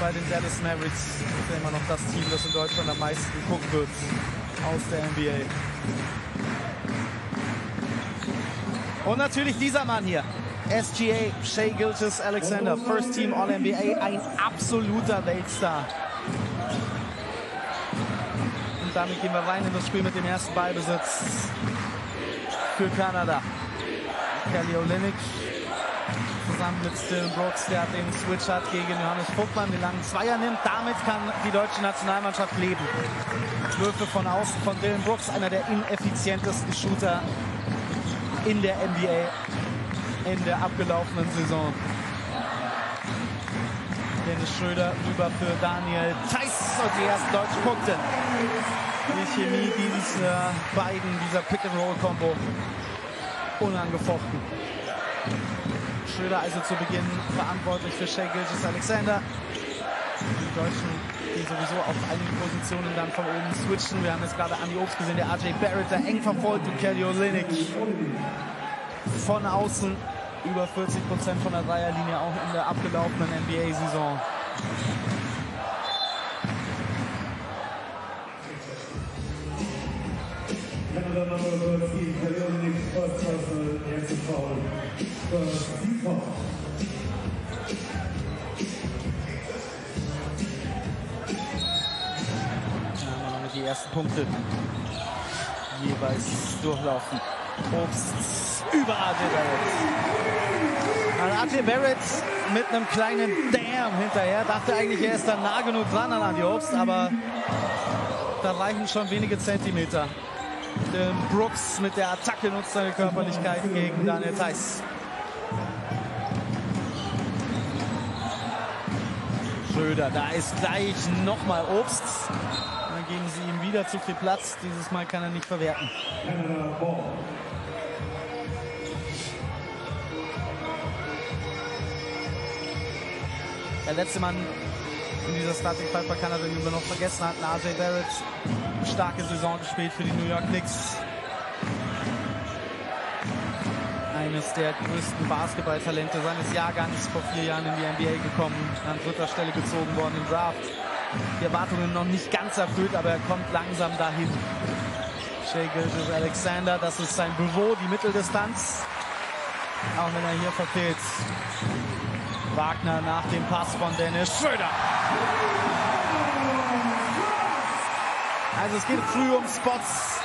bei den Dallas Mavericks. Ist ja immer noch das Team, das in Deutschland am meisten geguckt wird aus der NBA. Und natürlich dieser Mann hier. SGA, Shea Gilgis Alexander, First Team All-NBA, ein absoluter Weltstar. Und damit gehen wir rein in das Spiel mit dem ersten Ballbesitz für Kanada. Kelly Olynyk zusammen mit Dylan Brooks, der den Switch hat gegen Johannes Vogtmann, den langen Zweier nimmt. Damit kann die deutsche Nationalmannschaft leben. Würfe von außen von Dylan Brooks, einer der ineffizientesten Shooter in der NBA in der abgelaufenen Saison. Dennis Schröder rüber für Daniel Theiss und die ersten deutschen Punkte. Die Chemie dieser beiden, dieser Pick-and-Roll-Kombo unangefochten. Schröder also zu Beginn verantwortlich für Shea Gilgis Alexander. Die Deutschen, die sowieso auf einigen Positionen dann von oben switchen. Wir haben jetzt gerade Andy Obst gesehen, der RJ Barrett, der eng verfolgt und Kelly Olynyk von außen über 40 Prozent von der Dreierlinie auch in der abgelaufenen NBA-Saison. Canada number 13, Kelly first personal, erste Foul. Die ersten Punkte jeweils durchlaufen. Obst über AJ Barrett. Mit einem kleinen Damn hinterher. Dachte eigentlich, er ist da nah genug dran an Andy Obst, aber da reichen schon wenige Zentimeter. Brooks mit der Attacke nutzt seine Körperlichkeit gegen Daniel Theiss. Schröder, da ist gleich nochmal Obst. Dann geben sie ihm wieder zu viel Platz. Dieses Mal kann er nicht verwerten. Der letzte Mann in dieser Starting Five bei Kanada, den wir noch vergessen hatten, RJ Barrett. Starke Saison gespielt für die New York Knicks. Eines der größten Basketballtalente seines Jahrgangs vor vier Jahren in die NBA gekommen, an dritter Stelle gezogen worden im Draft. Die Erwartungen noch nicht ganz erfüllt, aber er kommt langsam dahin. Shea Gilgis Alexander, das ist sein Büro, die Mitteldistanz. Auch wenn er hier verfehlt. Wagner nach dem Pass von Dennis Schröder. Also es geht früh um Spots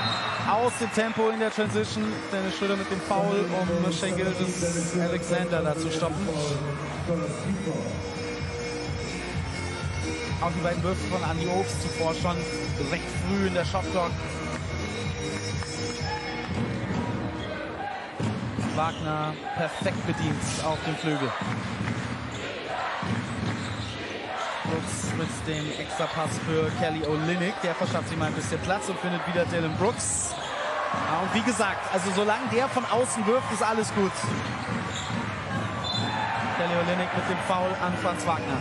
aus dem Tempo in der Transition. Dennis Schröder mit dem Foul, um Shea Gilgis Alexander da zu stoppen. Auch die beiden Würfe von Andy Obst zuvor schon recht früh in der Shotclock. Wagner perfekt bedient auf dem Flügel. Brooks mit dem Extrapass für Kelly Olynyk. Der verschafft ihm ein bisschen Platz und findet wieder Dylan Brooks. Ja, und wie gesagt, also solange der von außen wirft, ist alles gut. Kelly Olynyk mit dem Foul an Franz Wagner.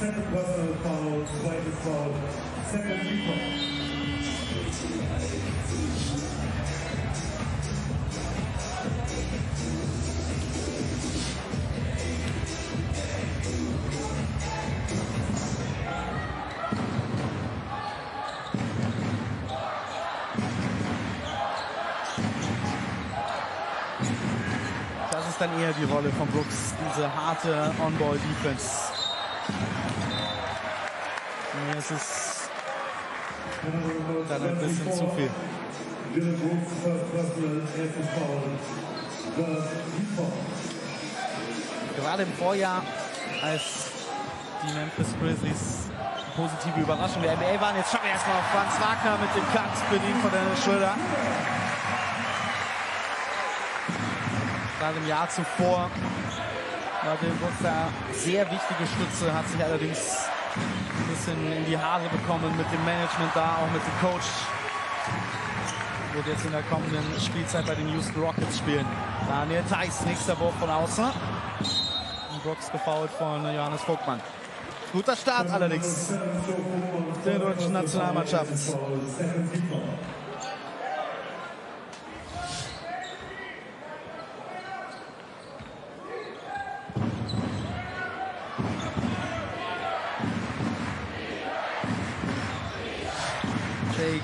Second personal foul, zweites Foul, second Default. Dann eher die Rolle von Brooks, diese harte On-Ball-Defense. Es ist dann ein bisschen zu viel. Gerade im Vorjahr, als die Memphis Grizzlies positive Überraschung der NBA waren. Jetzt schauen wir erstmal auf Franz Wagner mit dem Cut, bedient von Dennis Schröder. Gerade im Jahr zuvor Brooks da sehr wichtige Stütze, hat sich allerdings ein bisschen in die Haare bekommen mit dem Management da, auch mit dem Coach. Wird jetzt in der kommenden Spielzeit bei den Houston Rockets spielen. Daniel Theiss, nächster Wurf von außen. Und Brooks gefoult von Johannes Vogtmann. Guter Start allerdings der deutschen Nationalmannschaft. Second Default.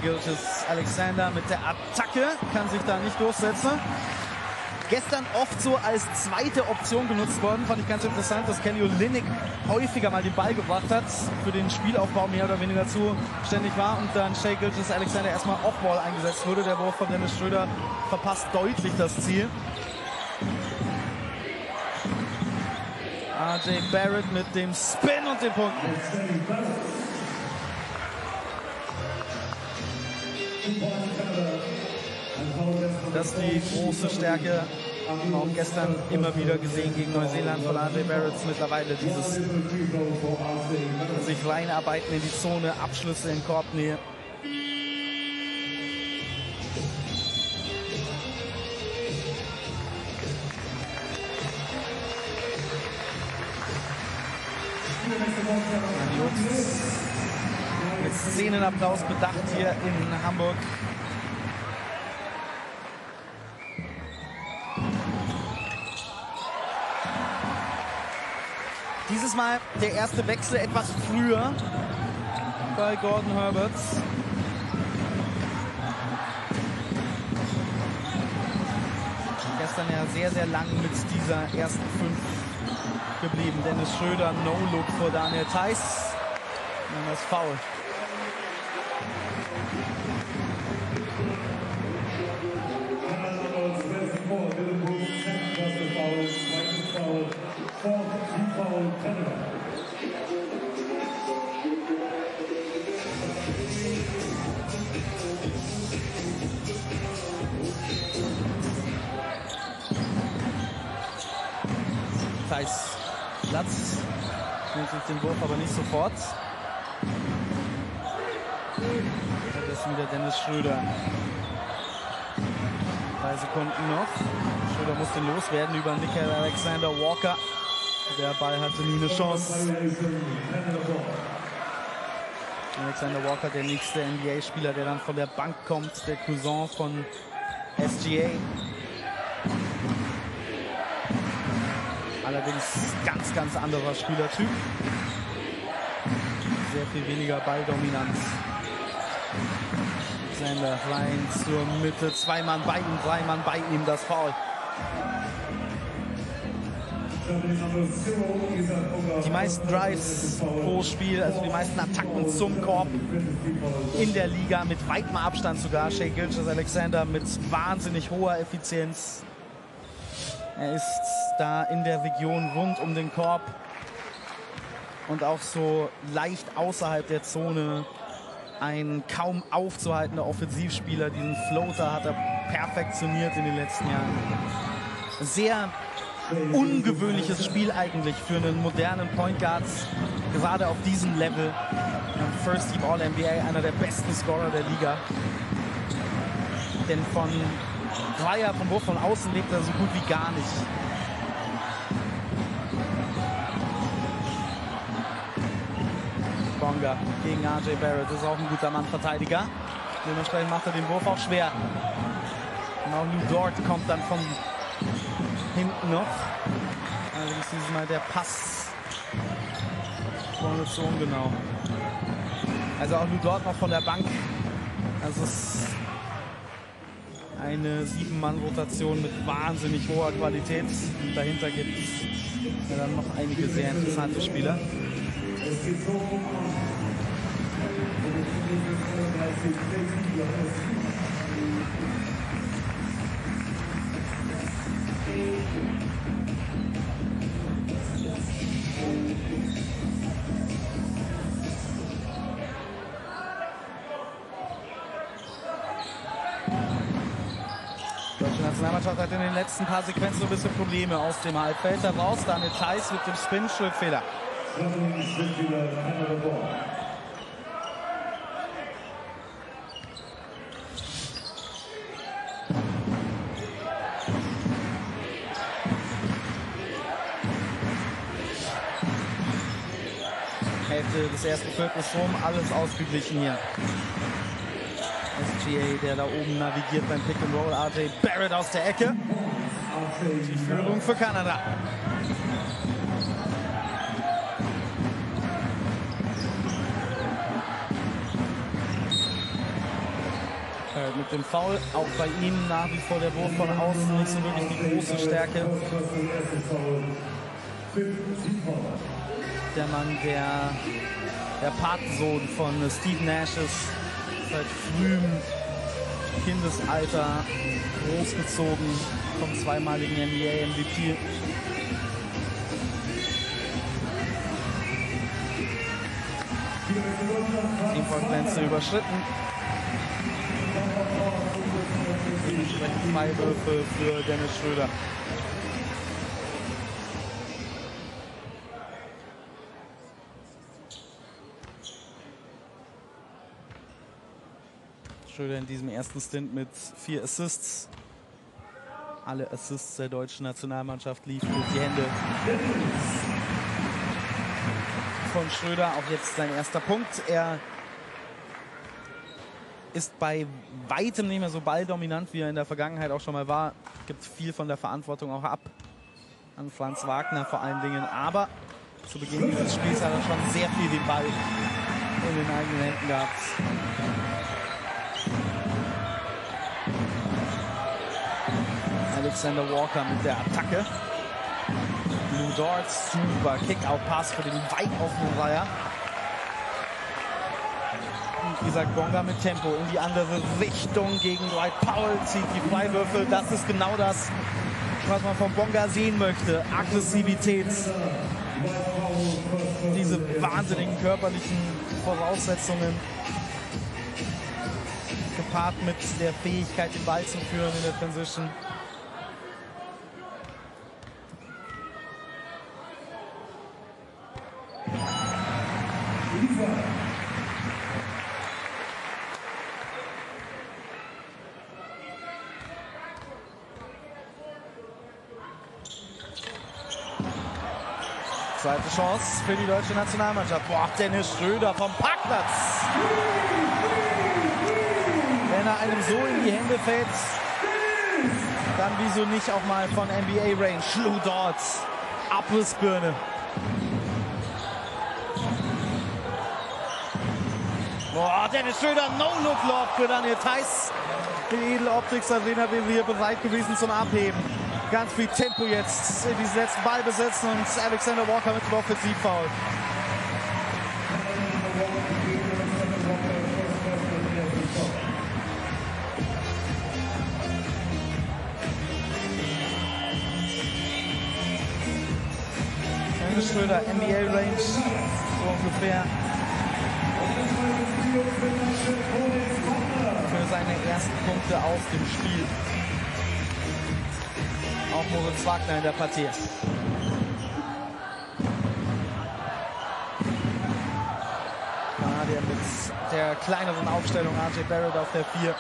Gilches Alexander mit der Attacke, kann sich da nicht durchsetzen. Gestern oft so als zweite Option genutzt worden. Fand ich ganz interessant, dass Kenny Olynyk häufiger mal den Ball gebracht hat, für den Spielaufbau mehr oder weniger zuständig war und dann Shea Gilches Alexander erstmal Offball eingesetzt wurde. Der Wurf von Dennis Schröder verpasst deutlich das Ziel. RJ Barrett mit dem Spin und den Punkten. Das ist die große Stärke, auch gestern immer wieder gesehen gegen Neuseeland von RJ Barrett. Mittlerweile dieses sich reinarbeiten in die Zone, Abschlüsse in Korbnähe. Mit Szenenapplaus bedacht hier in Hamburg. Dieses Mal der erste Wechsel etwas früher bei Gordon Herberts. Gestern ja sehr, sehr lang mit dieser ersten fünf geblieben. Dennis Schröder, No-Look vor Daniel Theiss. Und das Foul. Den Wurf aber nicht sofort. Ist wieder Dennis Schröder. Drei Sekunden noch. Schröder muss den loswerden über Nickel Alexander Walker. Der Ball hatte nie eine Chance. Alexander Walker, der nächste NBA-Spieler, der dann von der Bank kommt, der Cousin von SGA. Allerdings ganz, ganz anderer Spielertyp. Sehr viel weniger Balldominanz. Alexander rein zur Mitte. Zwei Mann bei ihm, drei Mann bei ihm. Das Foul. Die meisten Drives pro Spiel, also die meisten Attacken zum Korb in der Liga mit weitem Abstand sogar. Shea Gilches Alexander mit wahnsinnig hoher Effizienz. Er ist da in der Region rund um den Korb und auch so leicht außerhalb der Zone ein kaum aufzuhaltender Offensivspieler. Diesen Floater hat er perfektioniert in den letzten Jahren. Sehr ungewöhnliches Spiel eigentlich für einen modernen Point Guard, gerade auf diesem Level. First Team All-NBA, einer der besten Scorer der Liga. Denn von Dreier, vom Wurf von außen lebt er so gut wie gar nicht. Bonga gegen RJ Barrett, das ist auch ein guter Mann-Verteidiger. Dementsprechend macht er den Wurf auch schwer. Und auch Lou Dort kommt dann von hinten noch. Allerdings dieses Mal der Pass vorne zu ungenau. Also auch Lou Dort noch von der Bank. Also es ist eine Sieben-Mann-Rotation mit wahnsinnig hoher Qualität. Und dahinter gibt es dann noch einige sehr interessante Spieler. Nationalmannschaft hat in den letzten paar Sequenzen so ein bisschen Probleme aus dem Halbfeld heraus. Daniel Theiss mit dem Spin, Schrittfehler. Hälfte des ersten Viertels rum, alles ausgeglichen hier. SGA, der da oben navigiert beim Pick and Roll. RJ Barrett aus der Ecke. Die Führung für Kanada. Mit dem Foul. Auch bei ihm nach wie vor der Wurf von außen nicht so wirklich die große Stärke. Der Mann, der der Patensohn von Steve Nash ist, seit frühem Kindesalter großgezogen vom zweimaligen NBA-MVP. Teampoint-Grenze überschritten. Dementsprechend Freiwürfe für Dennis Schröder. Schröder in diesem ersten Stint mit vier Assists. Alle Assists der deutschen Nationalmannschaft liefen durch die Hände von Schröder. Auch jetzt sein erster Punkt. Er ist bei weitem nicht mehr so balldominant, wie er in der Vergangenheit auch schon mal war. Gibt viel von der Verantwortung auch ab an Franz Wagner vor allen Dingen. Aber zu Beginn dieses Spiels hat er schon sehr viel den Ball in den eigenen Händen gehabt. Alexander Walker mit der Attacke. Blue Dort, super Kick-Out-Pass für den weit offenen Reiher. Gesagt, Bonga mit Tempo in die andere Richtung gegen Dwight Powell, zieht die Freiwürfe. Das ist genau das, was man von Bonga sehen möchte. Aggressivität, diese wahnsinnigen körperlichen Voraussetzungen gepaart mit der Fähigkeit, den Ball zu führen in der Transition. Zweite Chance für die deutsche Nationalmannschaft. Boah, Dennis Schröder vom Parkplatz. Wenn er einem so in die Hände fällt, dann wieso nicht auch mal von NBA Range. Lou Dort, Abrissbirne. Boah, Dennis Schröder, No-Look-Lob für Daniel Theiss. Die Edeloptics Arena wäre hier bereit gewesen zum Abheben. Ganz viel Tempo jetzt in diesen letzten Ball besitzen und Alexander Walker mit dem Offensivfoul. Dennis Schröder, NBA Range, so ungefähr. Für seine ersten Punkte aus dem Spiel. Moritz Wagner in der Partie. Kanadier mit der kleineren Aufstellung, RJ Barrett auf der 4.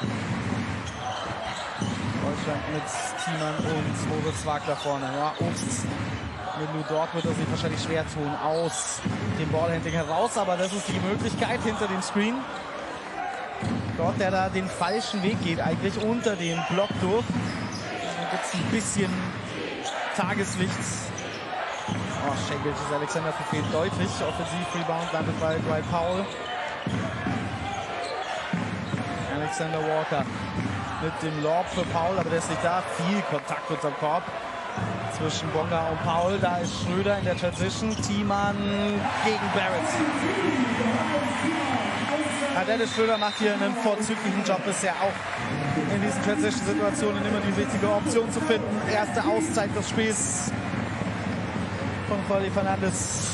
Deutschland mit Thiemann und Moritz Wagner vorne. Ja, Obst mit Lou Dort wird er sich wahrscheinlich schwer tun aus dem Ballhandling heraus, aber das ist die Möglichkeit hinter dem Screen. Dort, der da den falschen Weg geht, eigentlich unter den Block durch. Gibt es ein bisschen Tageslicht. Oh, Schenkel ist Alexander verfehlt deutlich. Offensiv-Rebound landet bei Dwight Powell. Alexander Walker mit dem Lob für Paul, aber der ist nicht da. Viel Kontakt unterm Korb zwischen Bonga und Paul. Da ist Schröder in der Transition. Thiemann gegen Barrett. Dennis Schröder macht hier einen vorzüglichen Job bisher auch in diesen Transition-Situationen immer die richtige Option zu finden. Erste Auszeit des Spiels von Jordi Fernandes.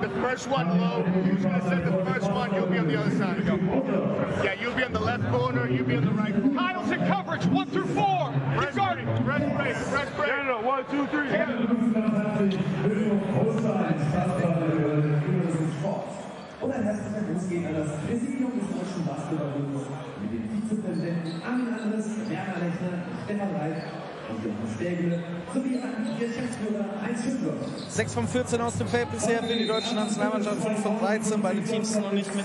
Set the first one low. Who's gonna set the first one? You'll be on the other side. Yeah, you'll be on the left corner. You'll be on the right corner. Kyle's in coverage, one through four. Press Keep guarding. break. Press break. Press break. No, no, no, one, two, three. Und ein herzlicher Gruß geht an das Präsidium des Deutschen Basketballbundes mit den Vizepräsidenten Armin Andres, Werner Lechner, Stefan Reif und Johann Stägle sowie an Geschäftsführer Heinz Schüttler. 6 von 14 aus dem Feld bisher für die deutsche Nationalmannschaft, 5 von 13. Beide Teams noch nicht mit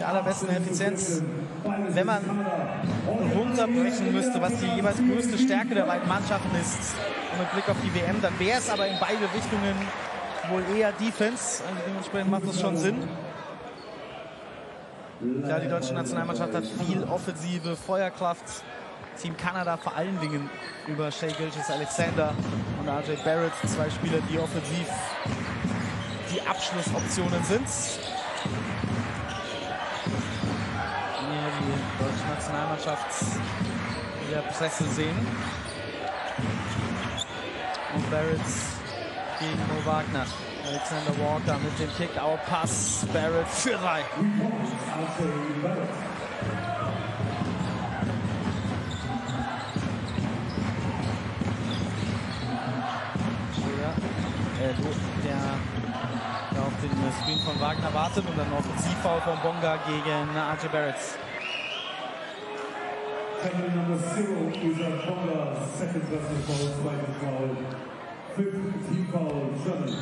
der allerbesten Effizienz. Wenn man runterbrechen müsste, was die jeweils größte Stärke der beiden Mannschaften ist, mit Blick auf die WM, dann wäre es aber in beide Richtungen wohl eher Defense. Also dementsprechend macht das schon Sinn. Ja, die deutsche Nationalmannschaft hat viel offensive Feuerkraft. Team Kanada vor allen Dingen über Shea Gilgis Alexander und RJ Barrett, zwei Spieler, die offensiv die Abschlussoptionen sind. Hier die deutsche Nationalmannschaft in der Presse sehen. Und Barrett gegen Mo Wagner. Alexander Walker mit dem Kick-Out-Pass. Barrett für drei. Schröder, äh, der auf den äh, Screen von Wagner wartet und dann Offensivfoul von Bonga gegen RJ Barrett. Family number zero is a Bonga, second personal foul, second foul. Fifth team foul, Germany.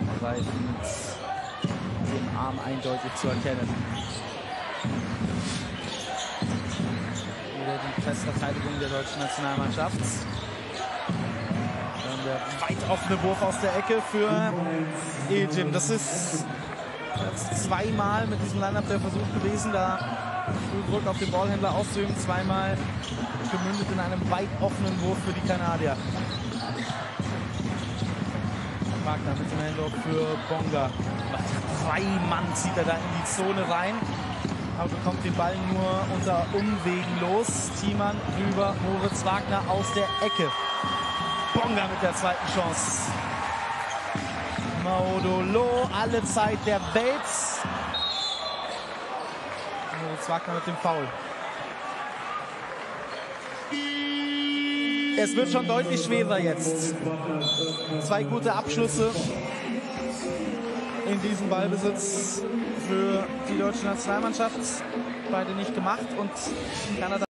Umgreifend den Arm eindeutig zu erkennen. Wieder die Pressverteidigung der deutschen Nationalmannschaft. Der weit offene Wurf aus der Ecke für Ejim. Das ist zweimal mit diesem Line-Up der Versuch gewesen, da Druck auf den Ballhändler auszuüben. Zweimal gemündet in einem weit offenen Wurf für die Kanadier. Wagner mit dem Handoff für Bonga. Zwei Mann zieht er da in die Zone rein. Aber bekommt den Ball nur unter Umwegen los. Thiemann rüber, Moritz Wagner aus der Ecke. Bonga mit der zweiten Chance. Maudolo, alle Zeit der Welt. Moritz Wagner mit dem Foul. Es wird schon deutlich schwerer jetzt. Zwei gute Abschlüsse in diesem Ballbesitz für die deutsche Nationalmannschaft. Beide nicht gemacht und Kanada.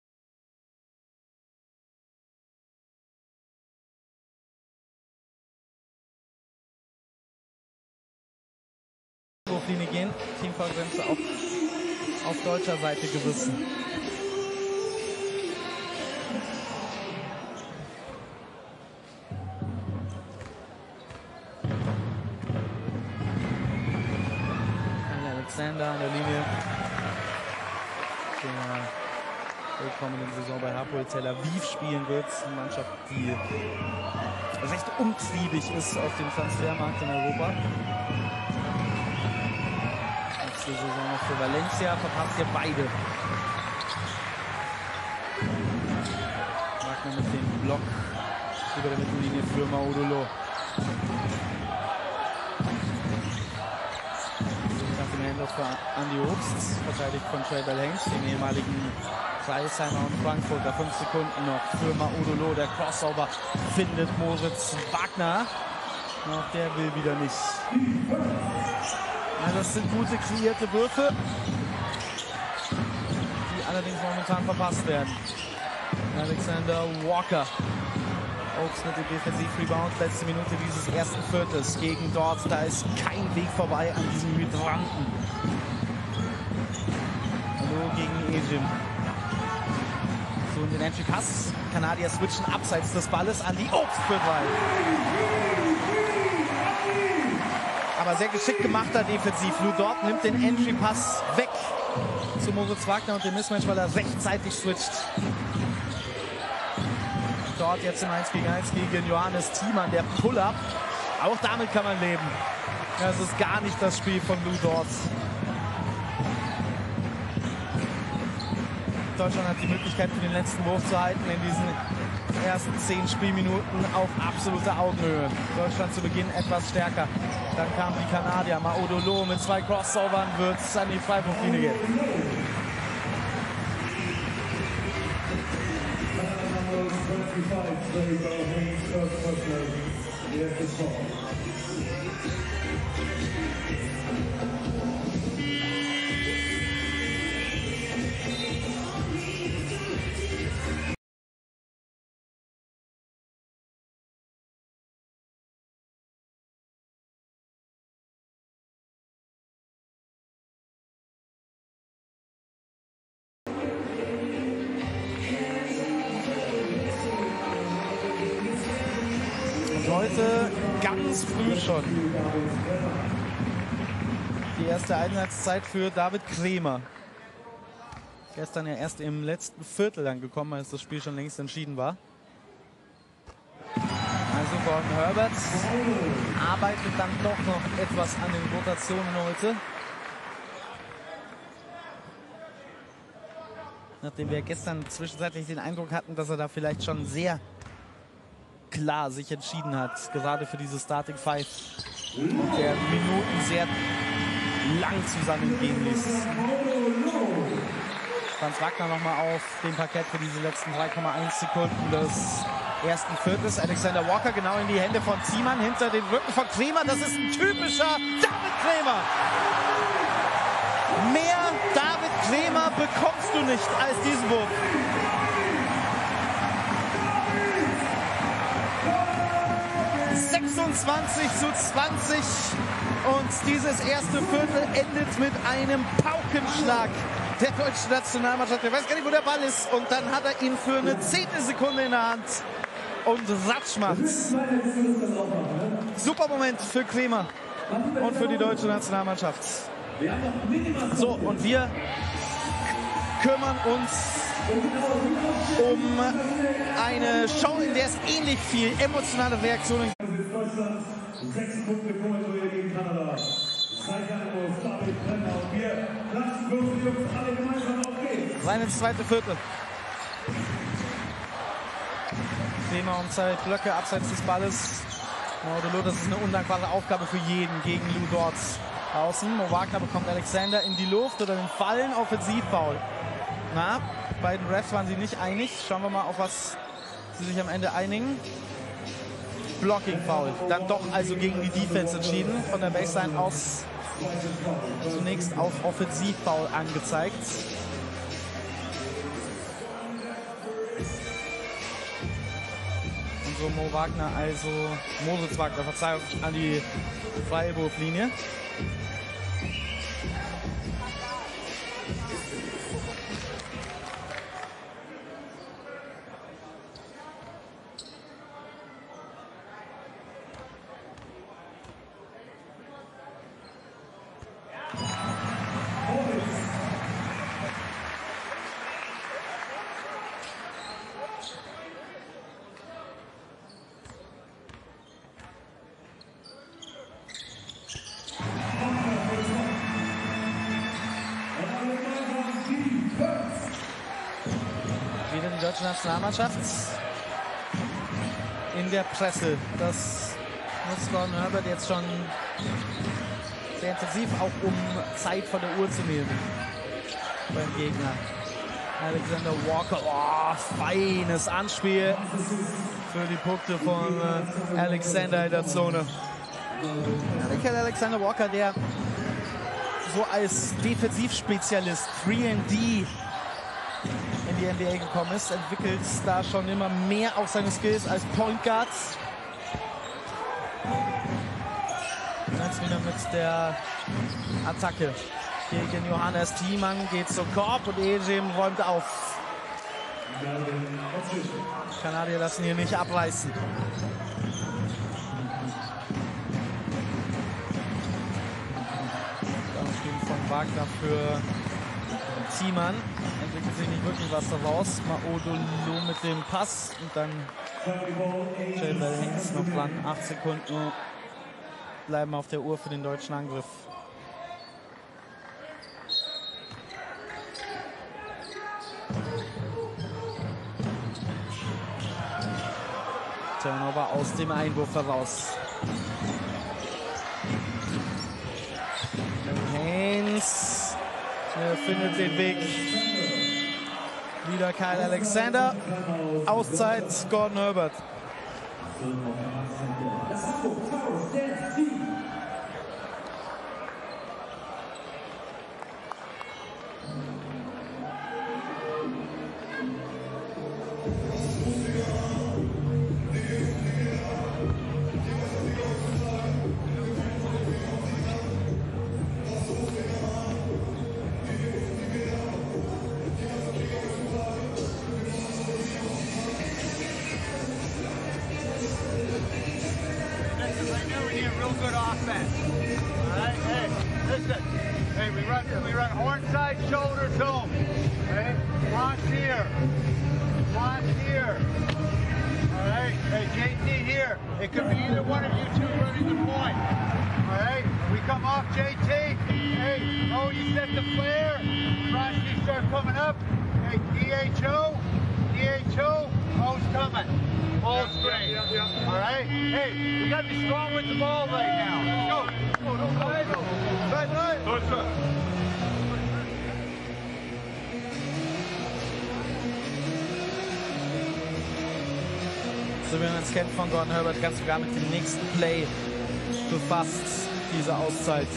Wurflinie gehen. Teamvergrenze auf, auf deutscher Seite gewissen. Alexander an der Linie. Der willkommenen Saison bei Hapoel Tel Aviv spielen wird. Eine Mannschaft, die recht umtriebig ist auf dem Transfermarkt in Europa. Letzte Saison noch für Valencia, verpasst ihr beide. Wagner mit dem Block über der Mittellinie für Maudolo. Handoff für Andy Obst, verteidigt von Trey Bell-Haynes, dem ehemaligen Kreisheimer und Frankfurter. Fünf Sekunden noch für Maudolo. Der Crossover findet Moritz Wagner. Auch der will wieder nicht. Ja, das sind gute kreierte Würfe, die allerdings momentan verpasst werden. Alexander Walker. Oaks mit dem Defensiv-Rebound. Letzte Minute dieses ersten Viertels gegen dort. Da ist kein Weg vorbei an diesem Hydranten. Hallo gegen Ejim. So, in den Entry Pass. Kanadier switchen abseits des Balles an die Oaks für drei. Aber sehr geschickt gemachter defensiv. Lou Dort nimmt den Entry Pass weg zu Moritz Wagner und dem Mismatch, weil er rechtzeitig switcht dort jetzt im 1 gegen 1 gegen Johannes Thiemann, der Pull-Up. Auch damit kann man leben. Das ist gar nicht das Spiel von Lou Dort. Deutschland hat die Möglichkeit für den letzten Wurf zu halten in diesen ersten zehn Spielminuten auf absoluter Augenhöhe. Deutschland zu Beginn etwas stärker. Dann kamen die Kanadier. Maodolo mit zwei Crossovern wird es an die Freiwurflinie gehen. Number ganz früh schon die erste Einsatzzeit für David Kremer. Gestern ja erst im letzten Viertel dann gekommen, als das Spiel schon längst entschieden war. Also Gordon Herbert arbeitet dann doch noch etwas an den Rotationen heute. Nachdem wir gestern zwischenzeitlich den Eindruck hatten, dass er da vielleicht schon sehr klar sich entschieden hat, gerade für diese Starting Five der Minuten sehr lang zusammengehen ließ. Franz Wagner nochmal auf dem Parkett für diese letzten 3,1 Sekunden des ersten Viertels. Alexander Walker genau in die Hände von Ziemann hinter den Rücken von Kremer. Das ist ein typischer David Kremer. Mehr David Kremer bekommst du nicht als diesen Wurf. ...26 zu 20 und dieses erste Viertel endet mit einem Paukenschlag der deutschen Nationalmannschaft. Ich weiß gar nicht, wo der Ball ist und dann hat er ihn für eine Zehntelsekunde in der Hand und Ratsch macht's. Super Moment für Kremer und für die deutsche Nationalmannschaft. So, und wir kümmern uns um eine Show, in der es ähnlich viel emotionale Reaktionen Jetzt Deutschland, sechs Punkte Kommandeur gegen Kanada. Zeitanruf, David Brenner und wir lassen bloß die Jungs alle gemeinsam aufgehen. rein ins zweite Viertel. Thema um zwei Blöcke abseits des Balles. Maudolo, das ist eine undankbare Aufgabe für jeden gegen Lou Dort. Außen, Mo Wagner bekommt Alexander in die Luft oder im Fallen, Offensivfoul. Na, beiden Refs waren sie nicht einig. Schauen wir mal, auf was sie sich am Ende einigen. Blocking Foul. Dann doch also gegen die Defense entschieden. Von der Baseline aus zunächst auf Offensivfoul angezeigt. Und so Mo Wagner, also Moritz Wagner, Verzeihung, an die Freiwurflinie. Nationalmannschaft in der Presse. Das nutzt Gordon Herbert jetzt schon sehr intensiv, auch um Zeit von der Uhr zu nehmen beim Gegner. Alexander Walker, oh, feines Anspiel für die Punkte von äh, Alexander in der Zone. Ja, Michael Alexander Walker, der so als Defensivspezialist, 3D in die NBA gekommen ist, entwickelt da schon immer mehr auch seine Skills als Point Guard. Jetzt wieder mit der Attacke gegen Johannes Thiemann geht zum Korb und Ejim räumt auf. Die Kanadier lassen hier nicht abreißen. Downspiel von Wagner für Ziemann. Entwickelt sich nicht wirklich was daraus. Maodolo mit dem Pass und dann Jay Bell Hicks noch dran. Acht Sekunden bleiben auf der Uhr für den deutschen Angriff. Turnover aus dem Einwurf heraus. Haynes er findet den Weg. Wieder Kyle Alexander. Auszeit Gordon Herbert. Good offense. All right, hey, listen. Hey, we run, we run horn side, shoulder, dome. Okay, watch here. Watch here. All right, hey, JT here. It could be either one of you two running the point. All right, we come off JT. Hey, oh, you set the flare. Frosty start coming up. Hey, DHO, DHO, O's coming. Full screen. All right? Hey, we got to be strong with the ball right now. Let's go. Let's go. Let's go. Right, right. Let's go. So wie man es kennt von Gordon Herbert, ganz sogar mit dem nächsten Play befasst, diese Auszeit.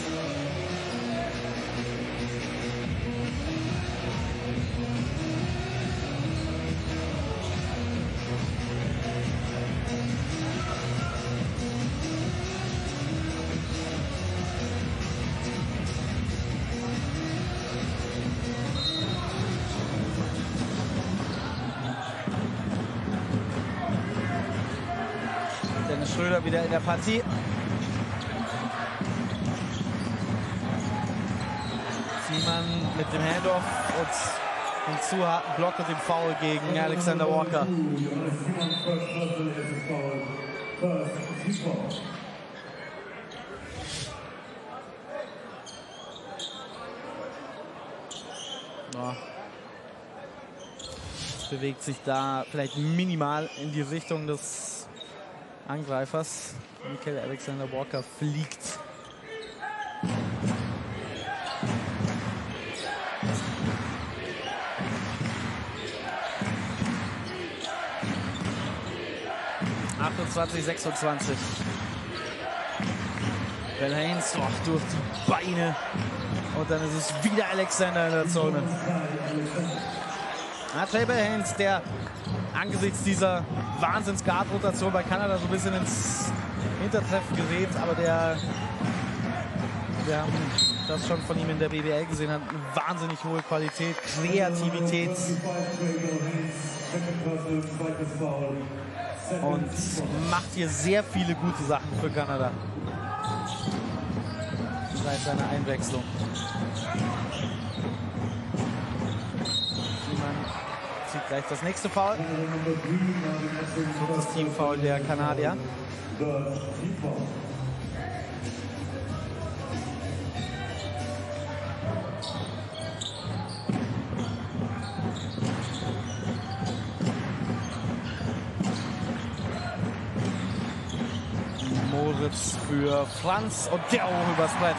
Partie. Ziemann mit dem Handoff und dem zu harten Block und dem Foul gegen Alexander Walker. Ja. Bewegt sich da vielleicht minimal in die Richtung des Angreifers. Michael Alexander Walker fliegt. ...28, 26. Bell Haynes oh, durch die Beine. Und dann ist es wieder Alexander in der Zone. Bell Haynes, der angesichts dieser Wahnsinns-Guard-Rotation bei Kanada so ein bisschen ins Hintertreffen gerät, aber der, wir haben das schon von ihm in der BBL gesehen, hat eine wahnsinnig hohe Qualität, Kreativität und macht hier sehr viele gute Sachen für Kanada. Seit seiner Einwechslung. Simon zieht gleich das nächste Foul. Das Teamfoul der Kanadier. Moritz für Franz und der hoch übers Brett.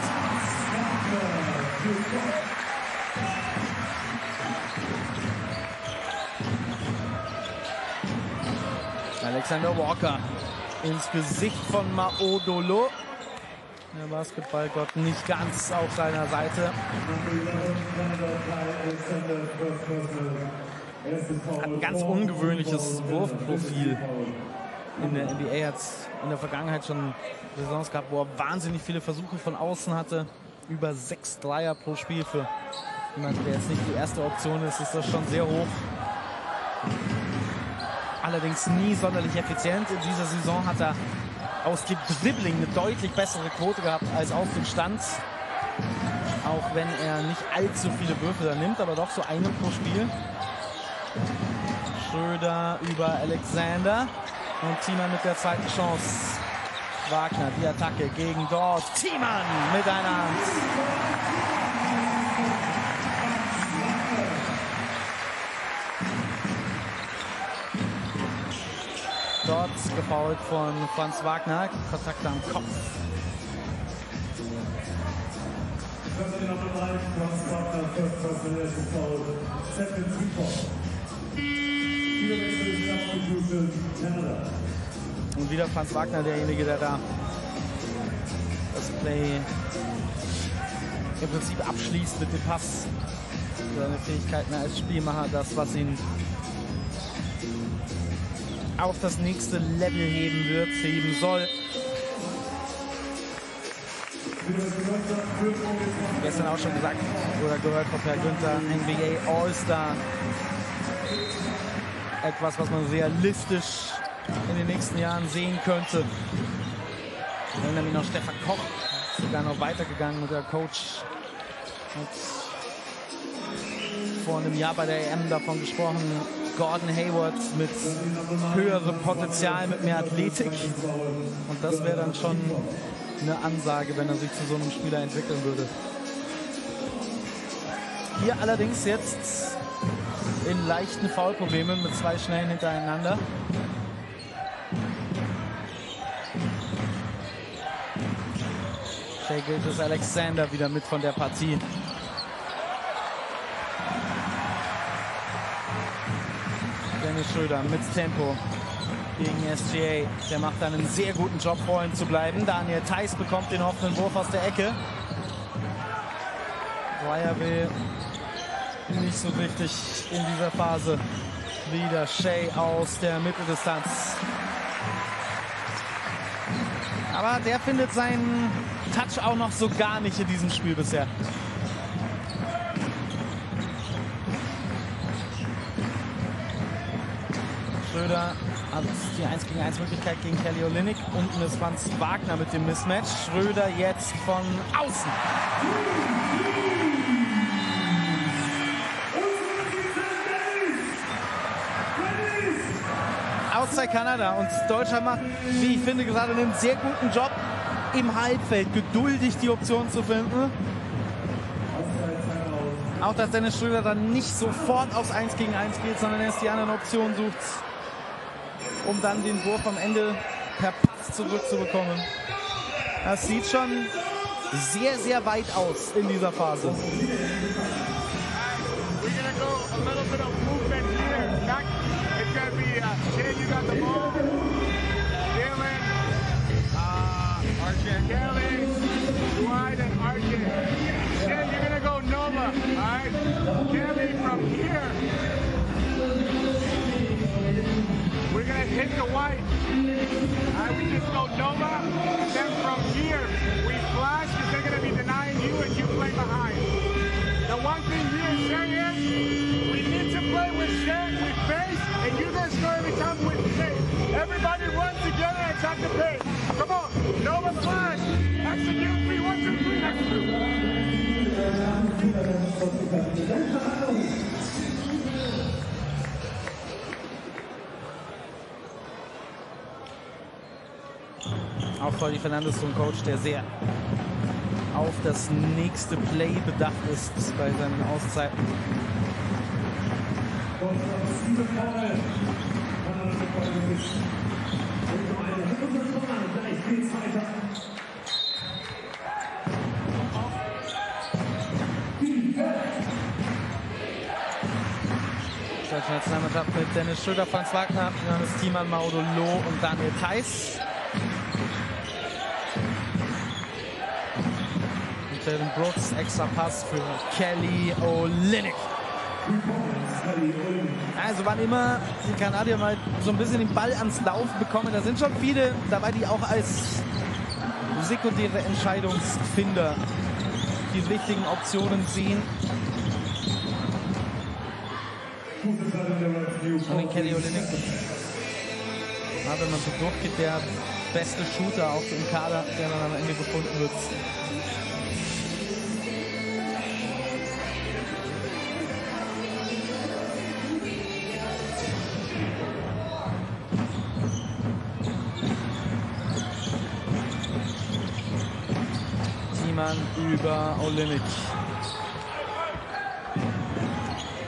Alexander Walker ins Gesicht von Maodolo. Der Basketballgott nicht ganz auf seiner Seite. Hat ein ganz ungewöhnliches Wurfprofil. In der NBA hat in der Vergangenheit schon Saisons gehabt, wo er wahnsinnig viele Versuche von außen hatte. Über sechs Dreier pro Spiel für jemanden, der jetzt nicht die erste Option ist, ist das schon sehr hoch. Allerdings nie sonderlich effizient. In dieser Saison hat er aus dem Dribbling eine deutlich bessere Quote gehabt als aus dem Stand. Auch wenn er nicht allzu viele Würfe da nimmt, aber doch so einen pro Spiel. Schröder über Alexander. Und Thiemann mit der zweiten Chance. Wagner, die Attacke gegen dort. Thiemann mit einer Hand. Dort gefault von Franz Wagner. Kontakt am Kopf. Das ist die Nummer 3, Franz Wagner, First Person, erstes Foul, Second Report. Hier wechselt Substitution Canada. Und wieder Franz Wagner, derjenige, der da das Play im Prinzip abschließt mit dem Pass. Seine Fähigkeiten als Spielmacher, das, was ihn auf das nächste Level heben wird, heben soll. Gestern auch schon gesagt oder gehört von Per Günther, NBA All-Star. Etwas, was man realistisch in den nächsten Jahren sehen könnte. Ich erinnere mich noch Stefan Koch, ist sogar noch weitergegangen mit der Coach. Hat vor einem Jahr bei der EM davon gesprochen, Gordon Hayward mit höherem Potenzial, mit mehr Athletik. Und das wäre dann schon eine Ansage, wenn er sich zu so einem Spieler entwickeln würde. Hier allerdings jetzt in leichten Foulproblemen mit zwei schnellen hintereinander. Shea Gilgis Alexander wieder mit von der Partie. Dennis Schröder mit Tempo gegen SGA. Der macht einen sehr guten Job, vor ihm zu bleiben. Daniel Theiss bekommt den offenen Wurf aus der Ecke. Dwyer will nicht so richtig in dieser Phase. Wieder Shea aus der Mitteldistanz. Aber der findet seinen Touch auch noch so gar nicht in diesem Spiel bisher. Schröder hat die 1 gegen 1 Möglichkeit gegen Kelly Olynyk. Unten ist Franz Wagner mit dem Mismatch. Schröder jetzt von außen. Outside Kanada und Deutschland macht, wie ich finde, gerade einen sehr guten Job im Halbfeld, geduldig die Option zu finden. Auch dass Dennis Schröder dann nicht sofort aufs 1 gegen 1 geht, sondern erst die anderen Optionen sucht, um dann den Wurf am Ende per Pass zurückzubekommen. Das sieht schon sehr, sehr weit aus in dieser Phase. The white. Alright, uh, we just go Nova, and then from here we flash because they're gonna be denying you and you play behind. The one thing here, Shay, is we need to play with Shay, with pace, and you guys score every time with pace. Everybody run together and attack the pace. Come on, Nova flash. Execute three, one, two, three, next Freudi Fernandes, so ein Coach, der sehr auf das nächste Play bedacht ist bei seinen Auszeiten. Deutsche Nationalmannschaft mit Dennis Schröder, Franz Wagner, Johannes Thiemann, Maudo Loh und Daniel Theiss. Jalen Brooks, extra Pass für Kelly Olynyk. Also wann immer die Kanadier mal so ein bisschen den Ball ans Laufen bekommen, da sind schon viele dabei, die auch als sekundäre Entscheidungsfinder die wichtigen Optionen sehen. Und den Kelly Olynyk. Ja, wenn man so durchgeht, der beste Shooter auch im Kader, der dann am Ende gefunden wird. Über.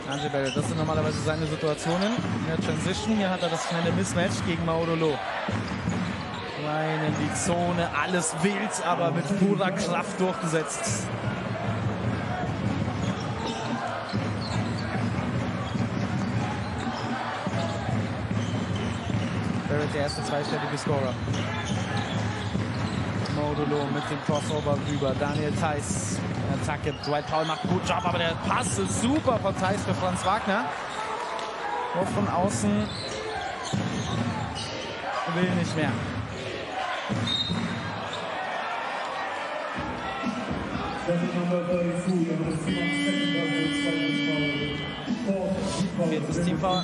Andre Barrett, das sind normalerweise seine Situationen in der Transition. Hier hat er das kleine Mismatch gegen Maudolo. Rein in die Zone, alles wild, aber mit purer Kraft durchgesetzt. Barrett der erste zweistellige Scorer. Modulo mit dem Crossover rüber. Daniel Theiss. Attacke. Dwight Powell macht einen guten Job, aber der Pass ist super von Theiss für Franz Wagner. Wurf von außen. Will nicht mehr. Viertes Teamfoul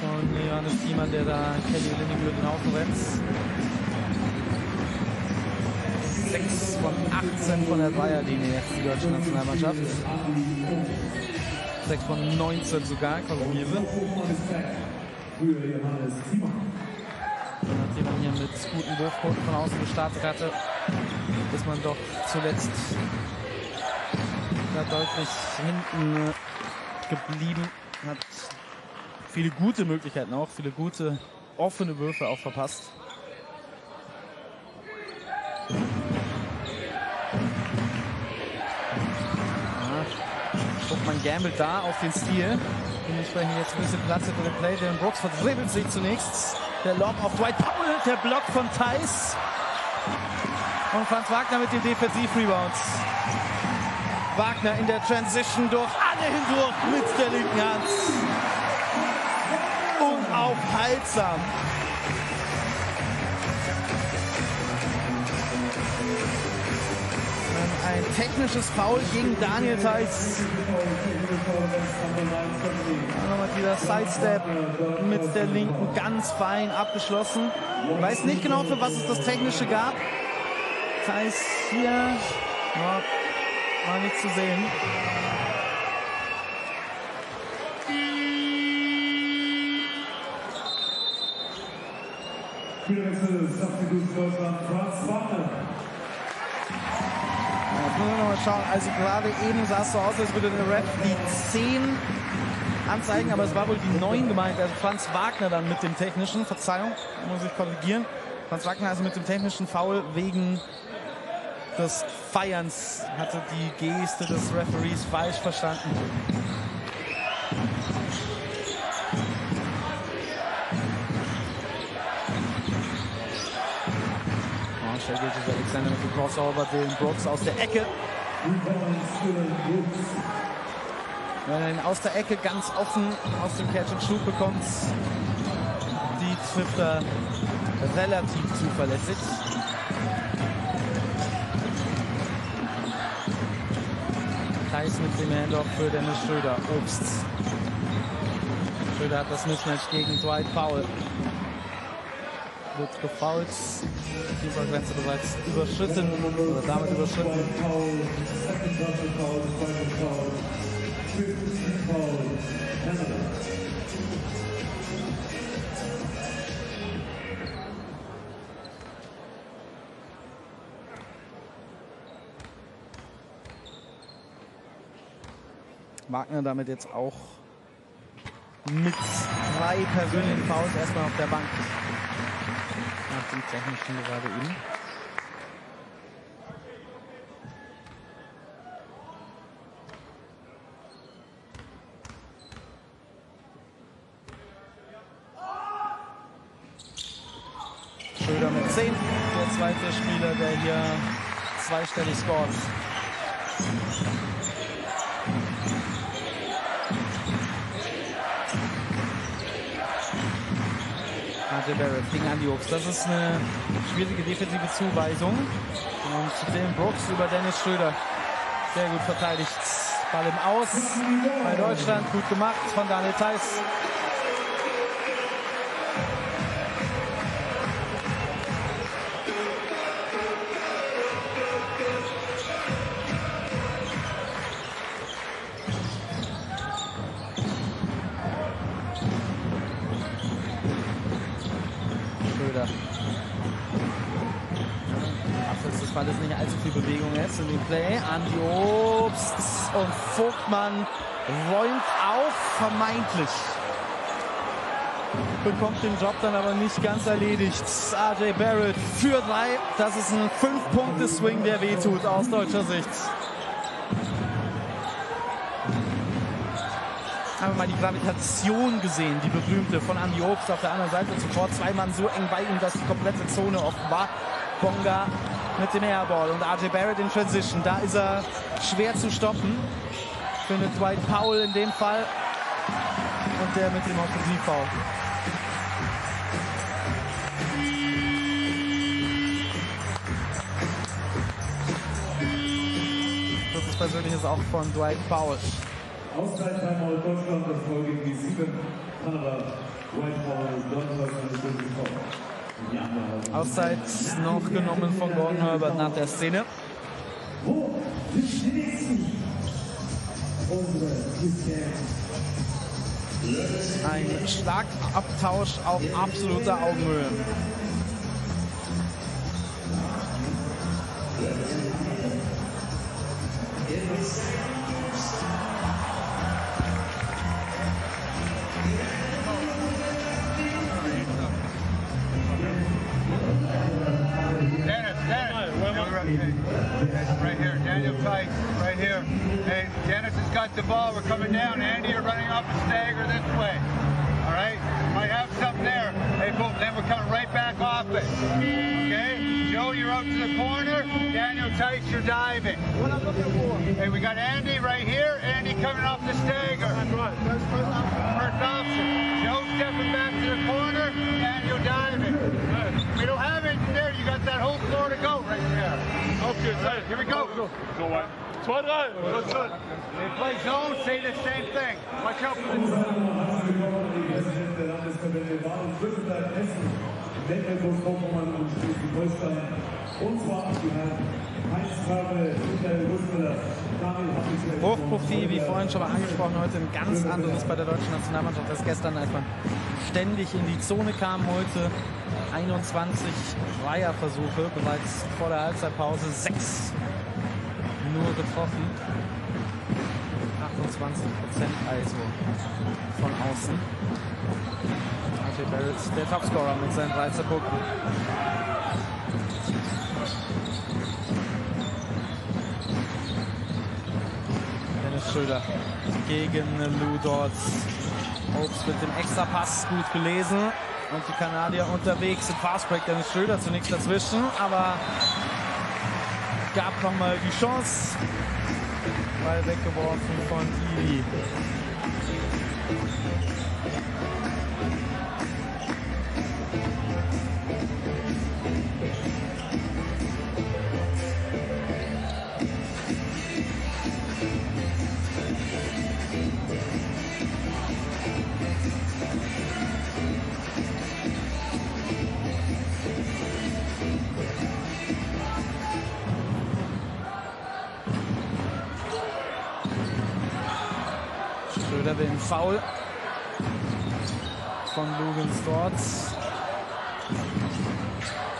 von Johannes Thiemann, der da Kelly Olynyk über den Haufen rennt. 6 von 18 von der Dreierlinie jetzt die deutsche Nationalmannschaft. 6 von 19 sogar, korrigiere. Nachdem man hier mit guten Wurfquoten von außen gestartet hatte, ist man doch zuletzt da deutlich hinten geblieben. Hat viele gute Möglichkeiten auch, viele gute offene Würfe auch verpasst. Gambelt da auf den Stil. Dementsprechend jetzt ein bisschen Platz für den Play. Dylan Brooks verdribbelt sich zunächst. Der Lob auf Dwight Powell, der Block von Thais. Und Franz Wagner mit den Defensiv-Rebounds. Wagner in der Transition durch alle hindurch mit der linken Hand. Unaufhaltsam. Technisches Foul gegen Daniel Theiss. Nochmal dieser Sidestep mit der linken ganz fein abgeschlossen. Ich weiß nicht genau, für was es das Technische gab. Theiss hier ja, war nicht zu sehen. Spielwechsel, Substitut Deutschland, Franz Wagner. Müssen wir mal schauen. Also gerade eben sah es so aus, als würde der Ref die 10 anzeigen, aber es war wohl die 9 gemeint. Also Franz Wagner dann mit dem technischen, Verzeihung, muss ich korrigieren. Franz Wagner also mit dem technischen Foul wegen des Feierns hatte die Geste des Referees falsch verstanden. Schnell geht es Alexander mit dem Crossover, den Brooks aus der Ecke. Wenn er ihn aus der Ecke ganz offen aus dem Catch and Shoot bekommt, die trifft er relativ zuverlässig. Thais mit dem Handoff für Dennis Schröder. Obst. Schröder hat das Mismatch gegen Dwight Powell. Wird gefault. Die Grenze bereits überschritten oder damit überschritten. Wagner damit jetzt auch mit drei persönlichen Fouls erstmal auf der Bank. Nach dem technischen gerade eben. Schröder mit 10, der zweite Spieler, der hier zweistellig scored. Andre Barrett gegen Andy Obst. Das ist eine schwierige defensive Zuweisung. Und Dylan Brooks über Dennis Schröder. Sehr gut verteidigt. Ball im Aus bei Deutschland. Gut gemacht von Daniel Theiss. In dem Play. Andi Obst und Vogtmann räumt auf, vermeintlich. Bekommt den Job dann aber nicht ganz erledigt. RJ Barrett für drei. Das ist ein 5-Punkte-Swing, der wehtut aus deutscher Sicht. Haben wir mal die Gravitation gesehen, die berühmte von Andy Obst auf der anderen Seite. Zuvor zwei Mann so eng bei ihm, dass die komplette Zone offen war. Bonga mit dem Airball und RJ Barrett in Transition. Da ist er schwer zu stoppen. Findet Dwight Powell in dem Fall. Und der mit dem Offensivbau. Das ist persönliches auch von Dwight Powell. Austeil-Timeout Deutschland, das Folge gegen die 7. Kanada, Dwight Powell, Donnerstag, 25 Auszeit noch genommen von Gordon Herbert nach der Szene. Ein Schlagabtausch auf absoluter Augenhöhe. Dennis, the ball. We're coming down. Andy, you're running off the stagger this way. All right? Might have something there. Hey, boom, then we're coming right back off it. Okay? Joe, you're out to the corner. Daniel Tice, you're diving. What I'm looking for. Hey, we got Andy right here. Andy coming off the stagger. That's right. That's first option. Joe stepping back to the corner. Daniel diving. We don't have anything there. You got that whole floor to go right there. Okay, hey, Here we go. So weit. Zwei, drei. That's it. They play zone, say the same thing. Watch out for Mecklenburg-Vorpommern und Schleswig-Holstein. Und zwar abgehalten Heinz Trabe, Michael Hattischel. Hochprofil, wie vorhin schon mal angesprochen, heute ein ganz anderes bei der deutschen Nationalmannschaft als gestern, als man ständig in die Zone kam. Heute 21 Dreierversuche, bereits vor der Halbzeitpause sechs nur getroffen. 28 Prozent also von außen. RJ Barrett, der Topscorer mit seinen 13 Punkten. Dennis Schröder gegen Lou Dodds. Obst mit dem Extrapass gut gelesen. Und die Kanadier unterwegs im Fastbreak. Dennis Schröder zunächst dazwischen, aber gab nochmal die Chance. Ball weggeworfen von Ivy. Dort.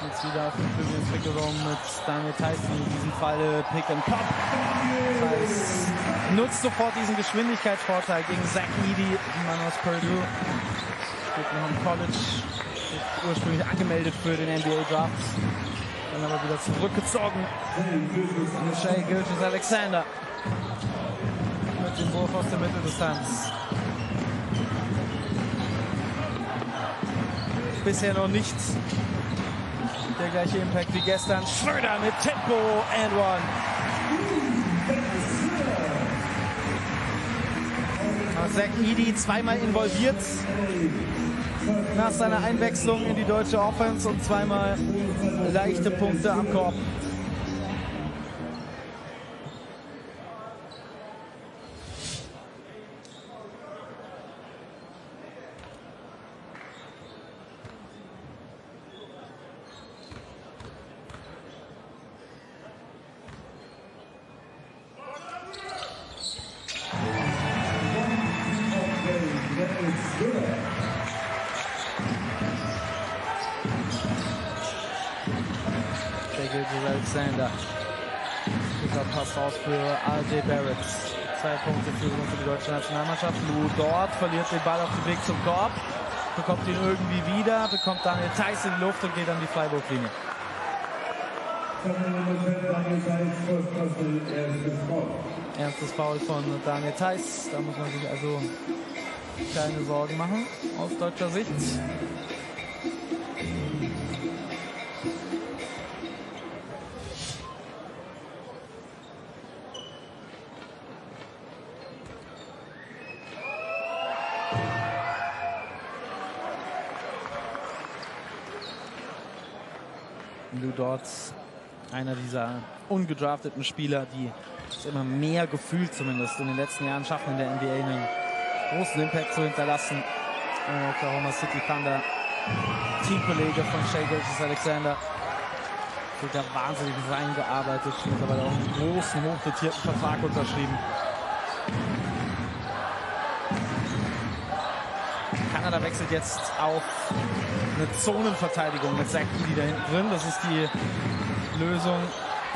Jetzt wieder Flügel ins Pick-and-Roll mit Daniel Tyson. In diesem Fall Pick and Pop. Tyson nutzt sofort diesen Geschwindigkeitsvorteil gegen Zach Eady, ein Mann aus Purdue. Steht noch im College. Ursprünglich angemeldet für den NBA Draft. Dann aber wieder zurückgezogen. Shea Gilgis Alexander mit dem Wurf aus der Mitteldistanz. Bisher noch nicht der gleiche Impact wie gestern. Schröder mit Tempo and one. Zach Eady zweimal involviert nach seiner Einwechslung in die deutsche Offense und zweimal leichte Punkte am Korb. Alexander. Guter Pass raus für RJ Barrett. Zwei Punkte Führung für die deutsche Nationalmannschaft. Lou dort verliert den Ball auf dem Weg zum Korb. Bekommt ihn irgendwie wieder, bekommt Daniel Theiss in Luft und geht an die Freiburg-Linie. Erstes Foul von Daniel Theiss. Da muss man sich also keine Sorgen machen aus deutscher Sicht. Ungedrafteten Spieler, die es immer mehr gefühlt zumindest in den letzten Jahren schaffen, in der NBA einen großen Impact zu hinterlassen. Oklahoma City Thunder, Teamkollege von Shea Gilgis Alexander, wird da wahnsinnig reingearbeitet, mittlerweile auch einen großen, hochdotierten Vertrag unterschrieben. Kanada wechselt jetzt auf eine Zonenverteidigung mit Zach Edey da hinten drin. Das ist die Lösung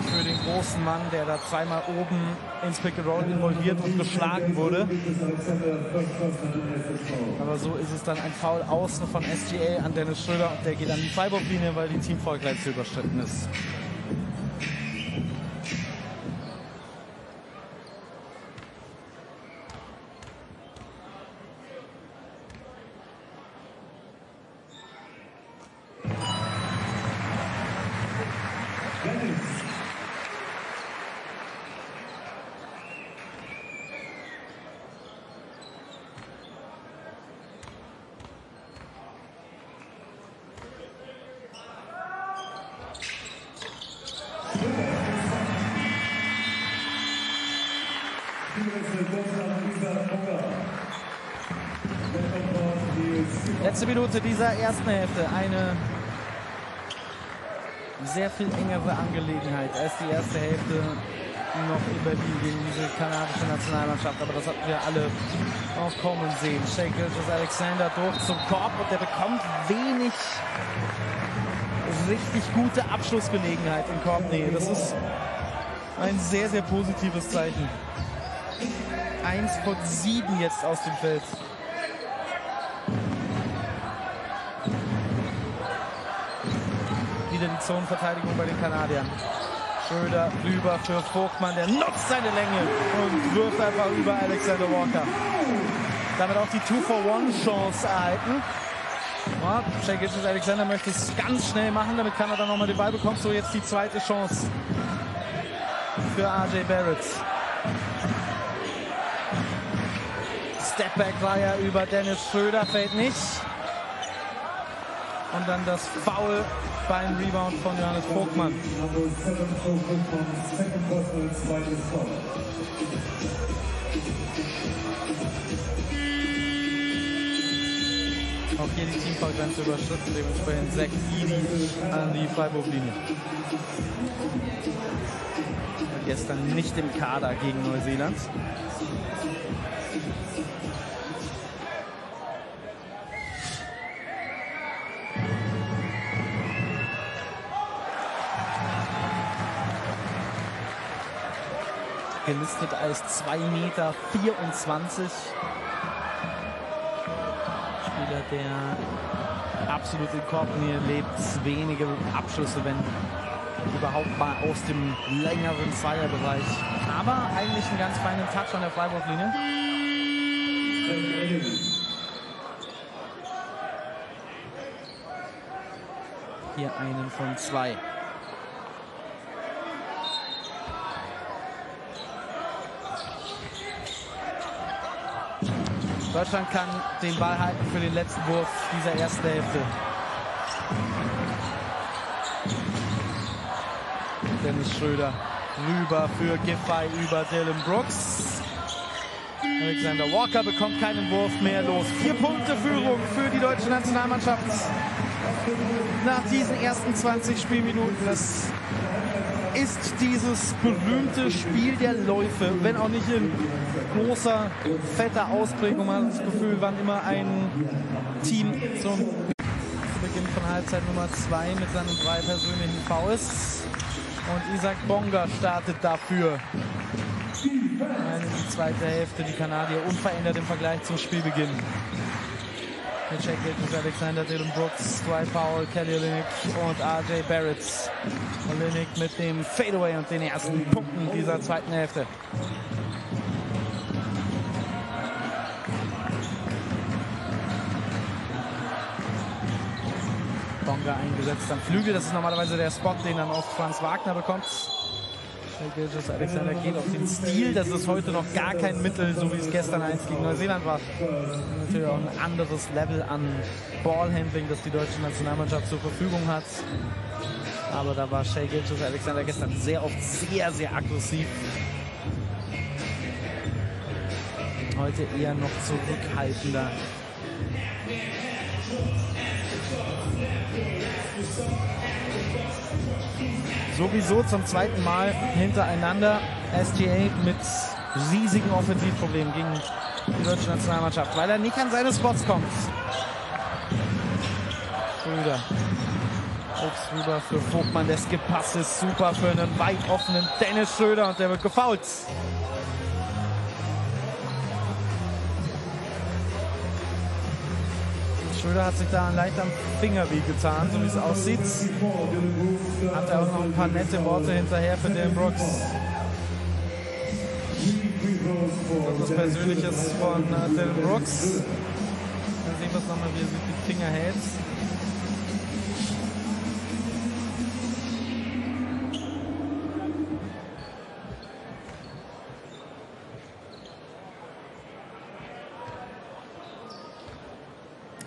für den großen Mann, der da zweimal oben ins Pick and Roll involviert und geschlagen wurde. Aber so ist es dann ein Foul außen von SGA an Dennis Schröder und der geht an die Freiburg-Linie, weil die Teamvollgrenze überschritten ist. Minute dieser ersten Hälfte. Eine sehr viel engere Angelegenheit als die erste Hälfte noch in Berlin gegen diese kanadische Nationalmannschaft. Aber das hatten wir alle auch kommen sehen. Shea Gilgis Alexander durch zum Korb und der bekommt wenig richtig gute Abschlussgelegenheit in Korbnähe. Das ist ein sehr, sehr positives Zeichen. Eins von sieben jetzt aus dem Feld. Wieder die Zonenverteidigung bei den Kanadiern. Schröder rüber für Vogtmann, der nutzt seine Länge und wirft einfach über Alexander Walker. Damit auch die Two-for-One-Chance erhalten. Ja, Gilgis Alexander möchte es ganz schnell machen, damit kann dann nochmal den Ball bekommen. So jetzt die zweite Chance für RJ Barrett. Stepback war ja über Dennis Schröder, fällt nicht. Und dann das Foul beim Rebound von Johannes Vogtmann. Auch hier die Teamfoulgrenze überschritten, dementsprechend Zach Edey an die Freiburg-Linie. Gestern nicht im Kader gegen Neuseeland. Gelistet als 2 Meter 24. Spieler, der absolut in Korbnähe lebt, wenige Abschlüsse, wenn überhaupt mal aus dem längeren Zweierbereich. Aber eigentlich einen ganz feinen Touch an der Freiburg-Linie. Hier einen von zwei. Deutschland kann den Ball halten für den letzten Wurf dieser ersten Hälfte. Dennis Schröder rüber für Giffey über Dylan Brooks. Alexander Walker bekommt keinen Wurf mehr los. Vier Punkte Führung für die deutsche Nationalmannschaft nach diesen ersten 20 Spielminuten. Das ist dieses berühmte Spiel der Läufe, wenn auch nicht in großer, fetter Ausprägung. Man hat das Gefühl, wann immer ein Team zum Beginn von Halbzeit Nummer 2 mit seinen drei persönlichen Fouls. Und Isaac Bonga startet dafür. Die zweite Hälfte. Die Kanadier unverändert im Vergleich zum Spielbeginn. Mit Gilchrist, Alexander Dylan Brooks, Dwight Powell, Kelly Olynyk und RJ Barrett. Olynyk mit dem Fadeaway und den ersten Punkten dieser zweiten Hälfte. Bonga eingesetzt am Flügel. Das ist normalerweise der Spot, den dann oft Franz Wagner bekommt. Gilgis Alexander geht auf den Stil. Das ist heute noch gar kein Mittel, so wie es gestern eins gegen Neuseeland war. Natürlich auch ein anderes Level an Ballhandling, das die deutsche Nationalmannschaft zur Verfügung hat. Aber da war Shay Gilgis Alexander gestern sehr oft sehr, sehr aggressiv. Heute eher noch zurückhaltender. Sowieso zum zweiten Mal hintereinander SGA mit riesigen Offensivproblemen gegen die deutsche Nationalmannschaft, weil er nicht an seine Spots kommt. Schröder. Obst rüber für Vogtmann. Der Skip-Pass ist super für einen weit offenen Dennis Schröder und der wird gefault. Schröder hat sich da leicht am Finger getan, so wie es aussieht. Hat er auch noch ein paar nette Worte hinterher für Dylan Brooks. Das ist Persönliches von äh, Dylan Brooks. Dann sehen wir es nochmal, wie er sich die Finger hält.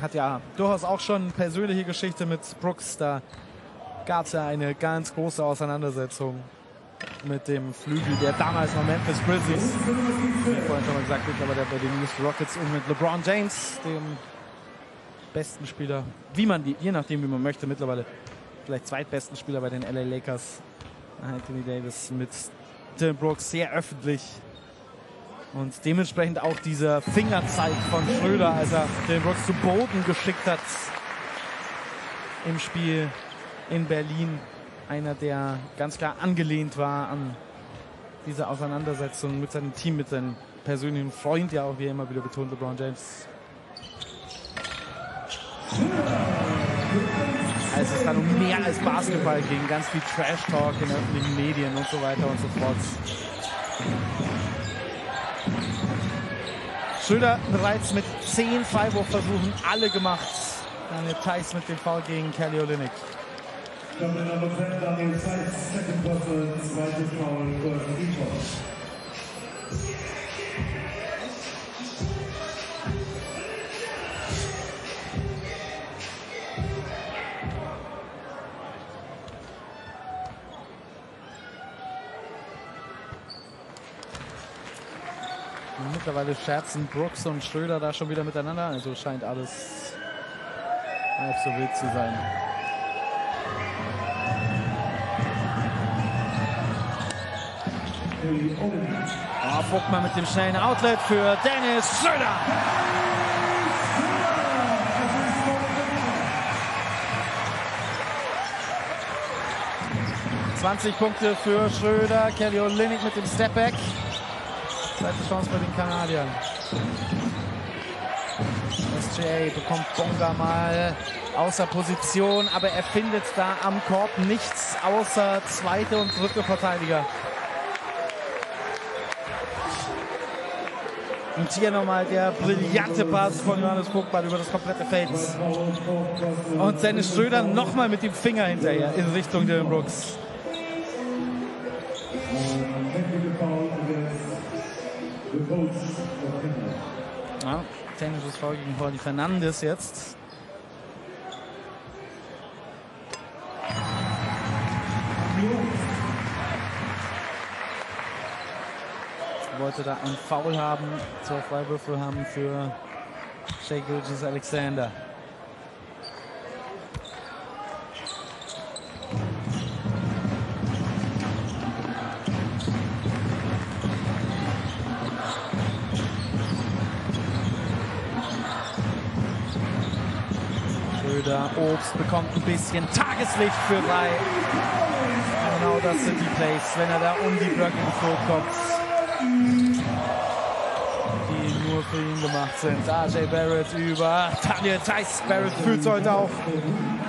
Hat ja durchaus auch schon persönliche Geschichte mit Brooks. Da gab es ja eine ganz große Auseinandersetzung mit dem Flügel der damals noch Memphis Grizzlies. Wie vorhin schon mal gesagt habe, aber der bei den Houston Rockets und mit LeBron James, dem besten Spieler, wie man die, je nachdem wie man möchte, mittlerweile vielleicht zweitbesten Spieler bei den LA Lakers. Anthony Davis mit Tim Brooks sehr öffentlich und dementsprechend auch dieser Fingerzeig von Schröder, als er den Brooks zu Boden geschickt hat im Spiel in Berlin. Einer, der ganz klar angelehnt war an diese Auseinandersetzung mit seinem Team, mit seinem persönlichen Freund, ja auch wie er immer wieder betont, LeBron James. Als es dann um mehr als Basketball ging, ganz viel Trash-Talk in öffentlichen Medien und so weiter und so fort. Schröder bereits mit 10 Freiwurfversuchen, alle gemacht. Daniel Theiss mit dem Foul gegen Kelly Olynyk. Daniel Theiss, second quarter, zweites Foul Mittlerweile scherzen Brooks und Schröder da schon wieder miteinander. Also scheint alles halb so wild zu sein. Oh, Vogtmann mit dem schnellen Outlet für Dennis Schröder. Zwanzig Punkte für Schröder. Kelly Olynyk mit dem Stepback. Zweite Chance bei den Kanadiern. SGA bekommt Bonga mal außer Position, aber er findet da am Korb nichts außer zweite und dritte Verteidiger. Und hier nochmal der brillante Pass von Johannes Vogtmann über das komplette Feld. Und Dennis Schröder nochmal mit dem Finger hinterher in Richtung Dylan Brooks. Ja, technisches Foul gegen Pauli Fernandes jetzt. Wollte da ein Foul haben, zwei Freiwürfe haben für Shea Gilgis Alexander. Schröder, Obst bekommt ein bisschen Tageslicht für drei. Genau das sind die Plays, wenn er da um die Flow kommt. Die nur für ihn gemacht sind. RJ Barrett über Daniel Theiss. Barrett fühlt heute auch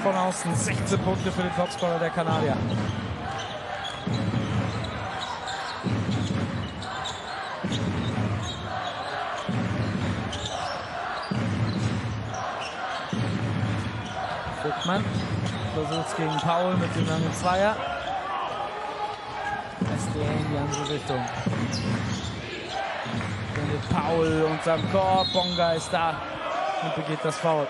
von außen 16 Punkte für den Topscorer der Kanadier. Vogtmann versucht es gegen Paul mit dem langen Zweier. SDA in die andere Richtung. Findet Paul unterm Korb. Bonga ist da und begeht das Foul.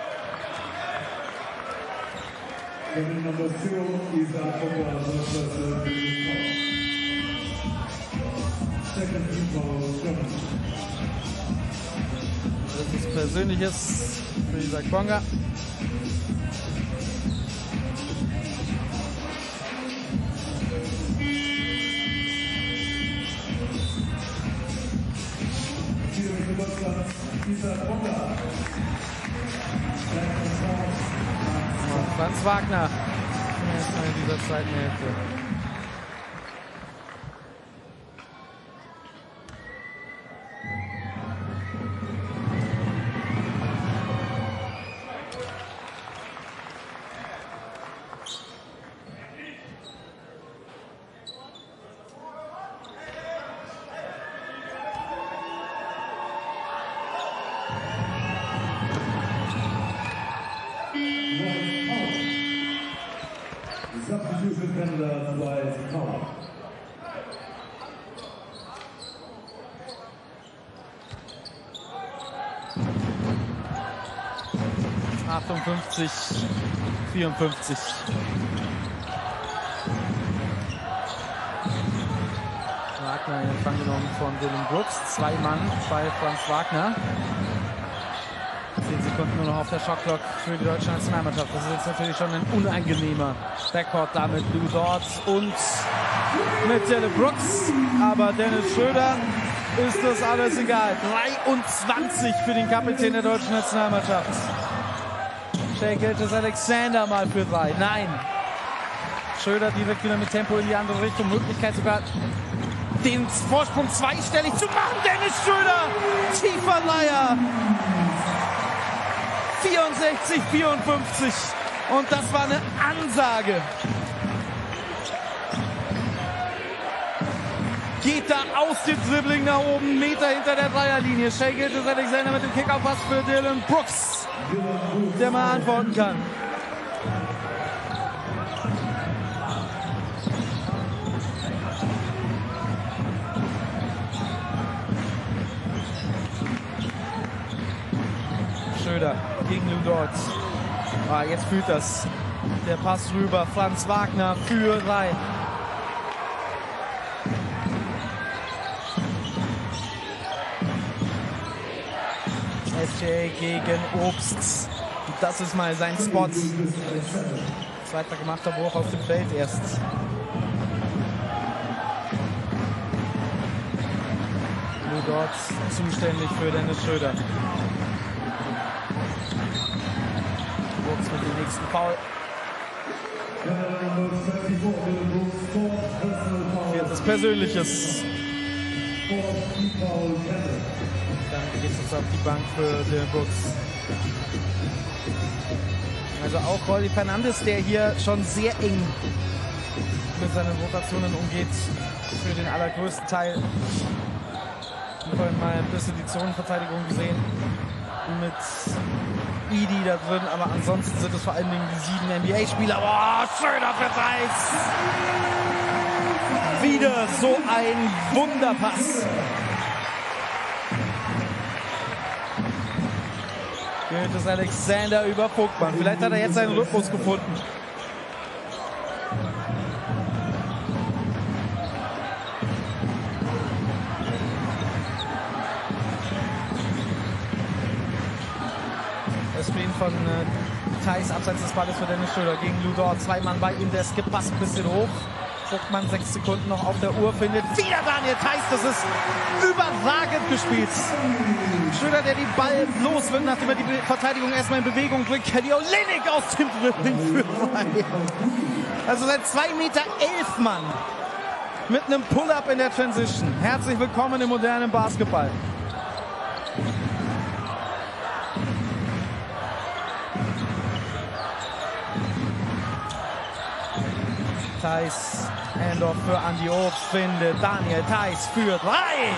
Das ist Persönliches für Isaac Bonga. Franz Wagner. In dieser zweiten Hälfte. 54. Wagner in Empfang genommen von Dylan Brooks. Zwei Mann bei Franz Wagner. Zehn Sekunden nur noch auf der Shotclock für die deutsche Nationalmannschaft. Das ist jetzt natürlich schon ein unangenehmer Backcourt da mit Lou Dort und mit Dylan Brooks. Aber Dennis Schröder ist das alles egal. 23 für den Kapitän der deutschen Nationalmannschaft. Shake Alexander mal für drei. Nein. Schröder direkt wieder mit Tempo in die andere Richtung. Möglichkeit sogar den Vorsprung zweistellig zu machen. Dennis Schröder, tiefer Leier. 64, 54. Und das war eine Ansage. Geht da aus dem Dribbling nach oben, Meter hinter der Dreierlinie. Shea Gildas Alexander mit dem Kickoff-Pass für Dylan Brooks, der mal antworten kann. Schröder gegen Lou Dort. Ah, jetzt fühlt das. Der Pass rüber. Franz Wagner für drei. SJ gegen Obst. Das ist mal sein Spot. Zweiter gemachter Bruch auf dem Feld erst. Lou Dort zuständig für Dennis Schröder. Brooks mit dem nächsten Foul. Canada number 24, Dylan Brooks, fourth personal foul. Viertes Persönliches. Dann geht es jetzt auf die Bank für Dylan Brooks. Also auch Rolly Fernandes, der hier schon sehr eng mit seinen Rotationen umgeht, für den allergrößten Teil. Wir haben vorhin mal ein bisschen die Zonenverteidigung gesehen mit Idi da drin, aber ansonsten sind es vor allen Dingen die sieben NBA-Spieler. Boah, schöner Verteiß! Wieder so ein Wunderpass. Gilt es Alexander über Vogtmann. Vielleicht hat er jetzt seinen Rhythmus gefunden. Das Screen von äh, Thais abseits des Balles für Dennis Schröder gegen Lou Dort. Zwei Mann bei ihm, der skippt passt ein bisschen hoch. Vogtmann sechs Sekunden noch auf der Uhr findet. Wieder Daniel Theiss, das ist überragend gespielt. Schröder, der die Ball los wird, nachdem er die Verteidigung erstmal in Bewegung bringt. Kelly Olenek aus dem Dribbling für. Also seit zwei Meter elf Mann mit einem Pull-up in der Transition. Herzlich willkommen im modernen Basketball. Theiss, Handoff für Andi Obst findet. Daniel Theiss führt drei.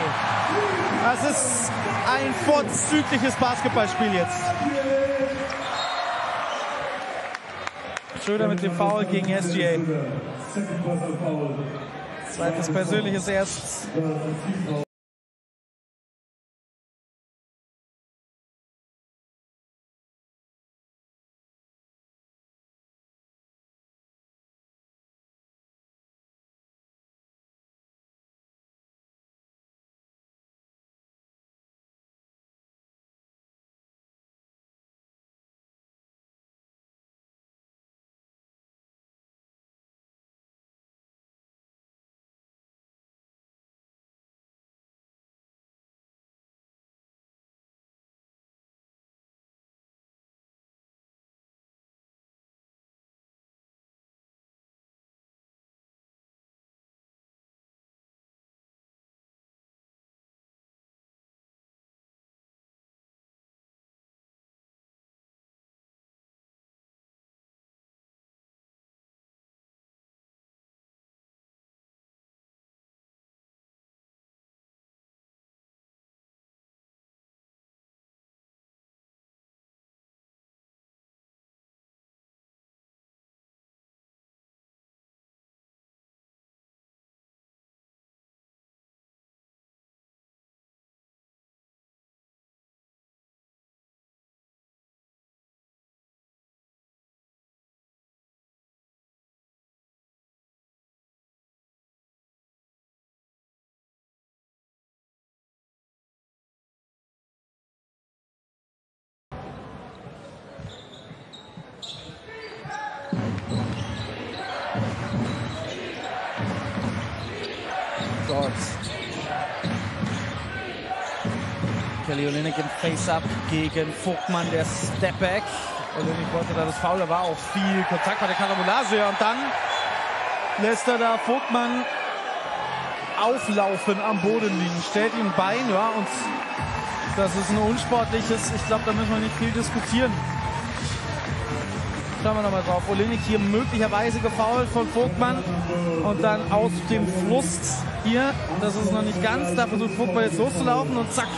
Das ist ein vorzügliches Basketballspiel jetzt. Schröder mit dem Foul gegen SGA. Zweites persönliches erst. Kelly Olynyk im Face-Up gegen Vogtmann, der Stepback. Olynyk wollte da das Foul, da war auch viel Kontakt bei der Karambolage und dann lässt er da Vogtmann auflaufen am Boden liegen, stellt ihm Bein, ja, und das ist ein unsportliches, ich glaube, da müssen wir nicht viel diskutieren. Schauen wir nochmal drauf. Olinik hier möglicherweise gefault von Vogtmann und dann aus dem Frust hier, das ist noch nicht ganz, da versucht Vogtmann jetzt loszulaufen und zack,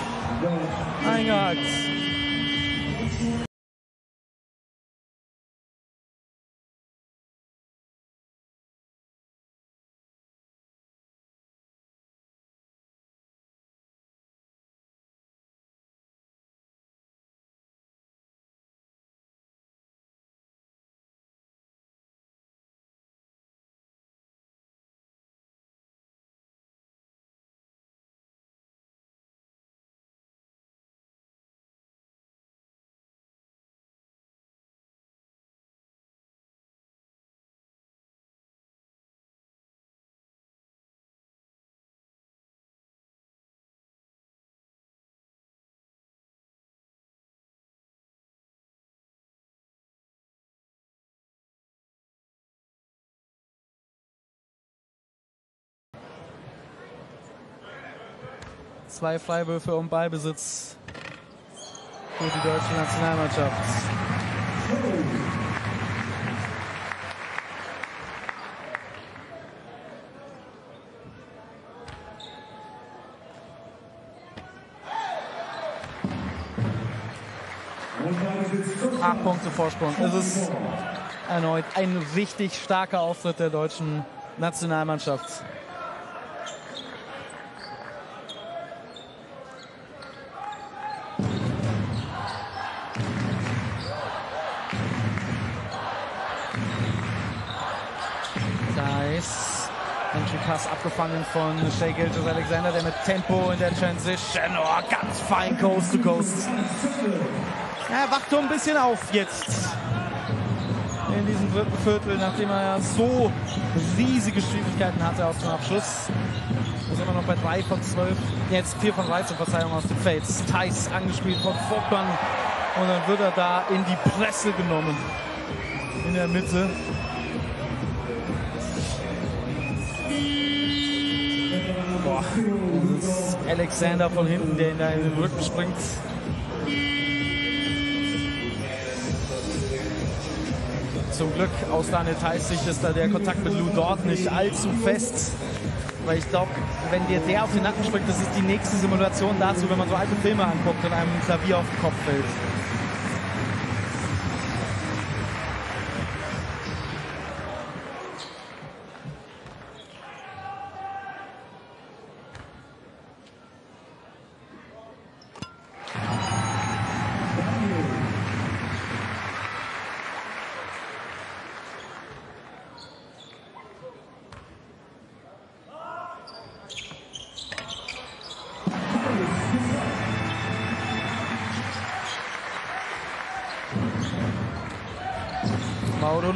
I got Zwei Freiwürfe um Ballbesitz für die deutsche Nationalmannschaft. Acht Punkte Vorsprung. Es ist erneut ein richtig starker Auftritt der deutschen Nationalmannschaft. Theiss. Entry Pass abgefangen von Shea Gilgis Alexander, der mit Tempo in der Transition, oh, ganz fein Coast to Coast. Er wacht so ein bisschen auf jetzt. in diesem dritten Viertel, nachdem er so riesige Schwierigkeiten hatte auf dem Abschluss. Ist immer noch bei 3 von 12, jetzt 4 von 13, Verzeihung, aus dem Feld. Thais angespielt von Vogtmann und dann wird er da in die Presse genommen. In der Mitte. Alexander von hinten, der in den Rücken springt. Zum Glück aus Daniel Theis Sicht ist da der Kontakt mit Lou Dort nicht allzu fest. Weil ich glaube, wenn dir der auf den Nacken springt, das ist die nächste Simulation dazu, wenn man so alte Filme anguckt und einem ein Klavier auf den Kopf fällt.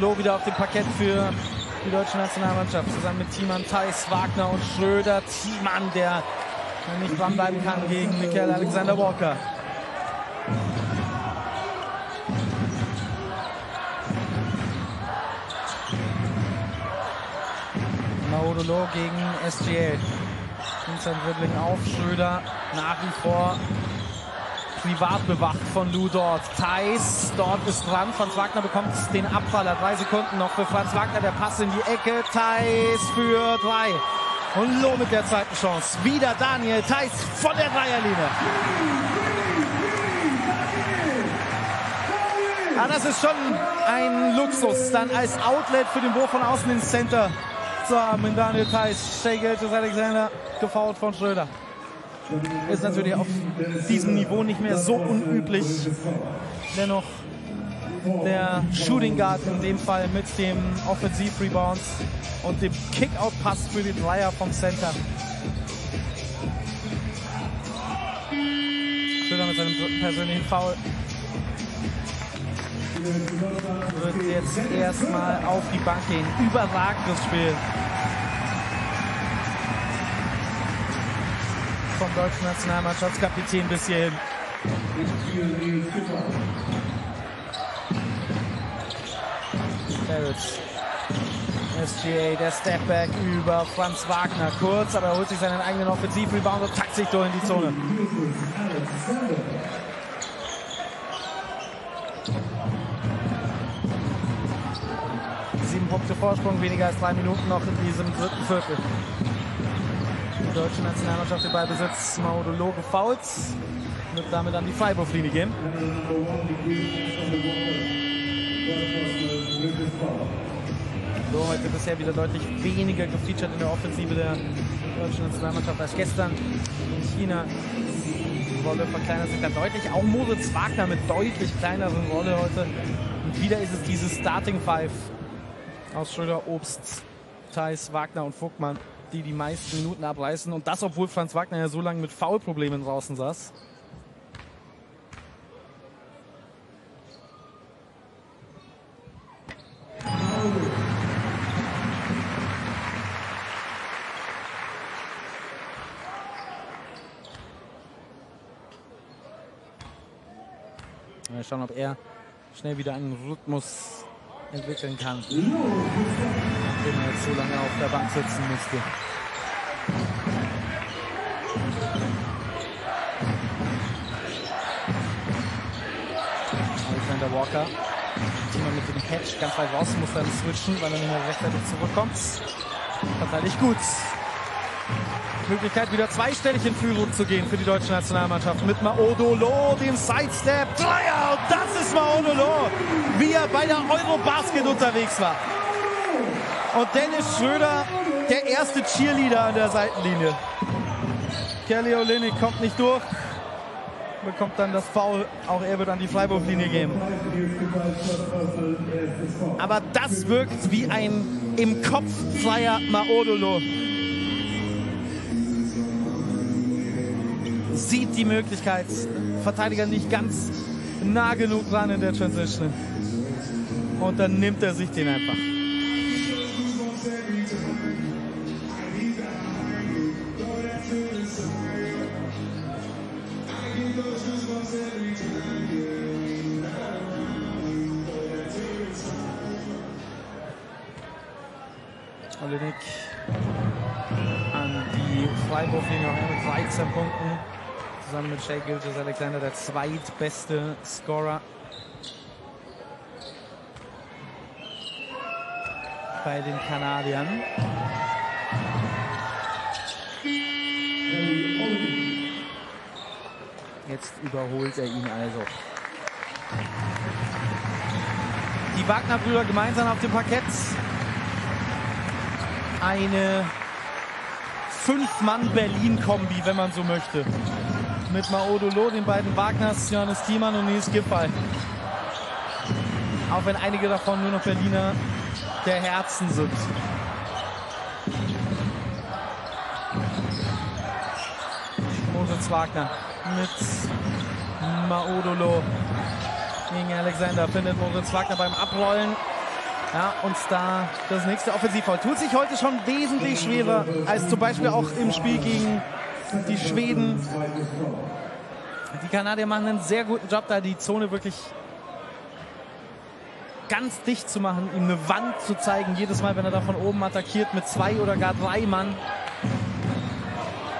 Maudolo wieder auf dem Parkett für die deutsche Nationalmannschaft. Zusammen mit Thiemann, Theis, Wagner und Schröder. Thiemann, der nicht dranbleiben kann gegen Michael Alexander Walker. Maudolo gegen SGL. Vincent Dribbling auf Schröder. Nach wie vor privat bewacht von Lou dort. Thais, dort ist dran. Franz Wagner bekommt den Abfaller. Drei Sekunden noch für Franz Wagner. Der Pass in die Ecke. Thais für drei. Und Loh mit der zweiten Chance. Wieder Daniel Thais von der Dreierlinie. Ah, das ist schon ein Luxus, dann als Outlet für den Wurf von außen ins Center zu haben. In Daniel Theiss, Shea Gilches Alexander, gefault von Schröder. Ist natürlich auf diesem Niveau nicht mehr so unüblich. Dennoch der Shooting Guard in dem Fall mit dem Offensiv-Rebound und dem Kick-Out-Pass für die Dreier vom Center. Schröder mit seinem persönlichen Foul wird jetzt erstmal auf die Bank gehen. Überragendes Spiel. Deutschen Nationalmannschaftskapitän bis hierhin. SGA, der Stepback über Franz Wagner. Kurz, aber er holt sich seinen eigenen Offensivrebound und tackt sich durch in die Zone. Sieben Punkte Vorsprung, weniger als drei Minuten noch in diesem dritten Viertel. Die deutsche Nationalmannschaft den Ballbesitz. Maudolo gefault. Wird damit an die Freiwurflinie gehen. So, heute bisher wieder deutlich weniger gefeatured in der Offensive der deutschen Nationalmannschaft als gestern in China. Die Rolle verkleinert sich da deutlich. Auch Moritz Wagner mit deutlich kleineren Rolle heute. Und wieder ist es dieses Starting Five aus Schröder, Obst, Theis, Wagner und Vogtmann, die die meisten Minuten abreißen. Und das, obwohl Franz Wagner ja so lange mit Foulproblemen draußen saß. Mal schauen, ob er schnell wieder einen Rhythmus entwickeln kann, nachdem er jetzt so lange auf der Bank sitzen musste. Alexander Walker, Thema mit dem Catch ganz weit raus, muss dann switchen, weil er nicht mehr rechtzeitig zurückkommt. Verteidigt gut. Möglichkeit, wieder zweistellig in Führung zu gehen für die deutsche Nationalmannschaft mit Maodolo, dem Sidestep. Dreier und das ist Maodolo, wie er bei der Eurobasket unterwegs war. Und Dennis Schröder, der erste Cheerleader an der Seitenlinie. Kelly Olynyk kommt nicht durch, bekommt dann das Foul. Auch er wird an die Freiwurflinie gehen. Aber das wirkt wie ein im Kopf freier Maodolo. sieht die Möglichkeit. Verteidiger nicht ganz nah genug dran in der Transition. Und dann nimmt er sich den einfach. Olinik an die Freiwurflinie mit 13 Punkten. Zusammen mit Shea Gilgis Alexander der zweitbeste Scorer bei den Kanadiern. Jetzt überholt er ihn also. Die Wagner-Brüder gemeinsam auf dem Parkett. Eine Fünf-Mann-Berlin-Kombi, wenn man so möchte. Mit Maodolo, den beiden Wagners, Johannes Thiemann und Nils Giffey. Auch wenn einige davon nur noch Berliner der Herzen sind. Moritz Wagner mit Maodolo gegen Alexander findet Moritz Wagner beim Abrollen. Ja, und da das nächste Offensivfoul. Tut sich heute schon wesentlich schwerer als zum Beispiel auch im Spiel gegen die Schweden. Die Kanadier machen einen sehr guten Job, da die Zone wirklich ganz dicht zu machen, ihm eine Wand zu zeigen, jedes Mal, wenn er da von oben attackiert mit zwei oder gar drei Mann.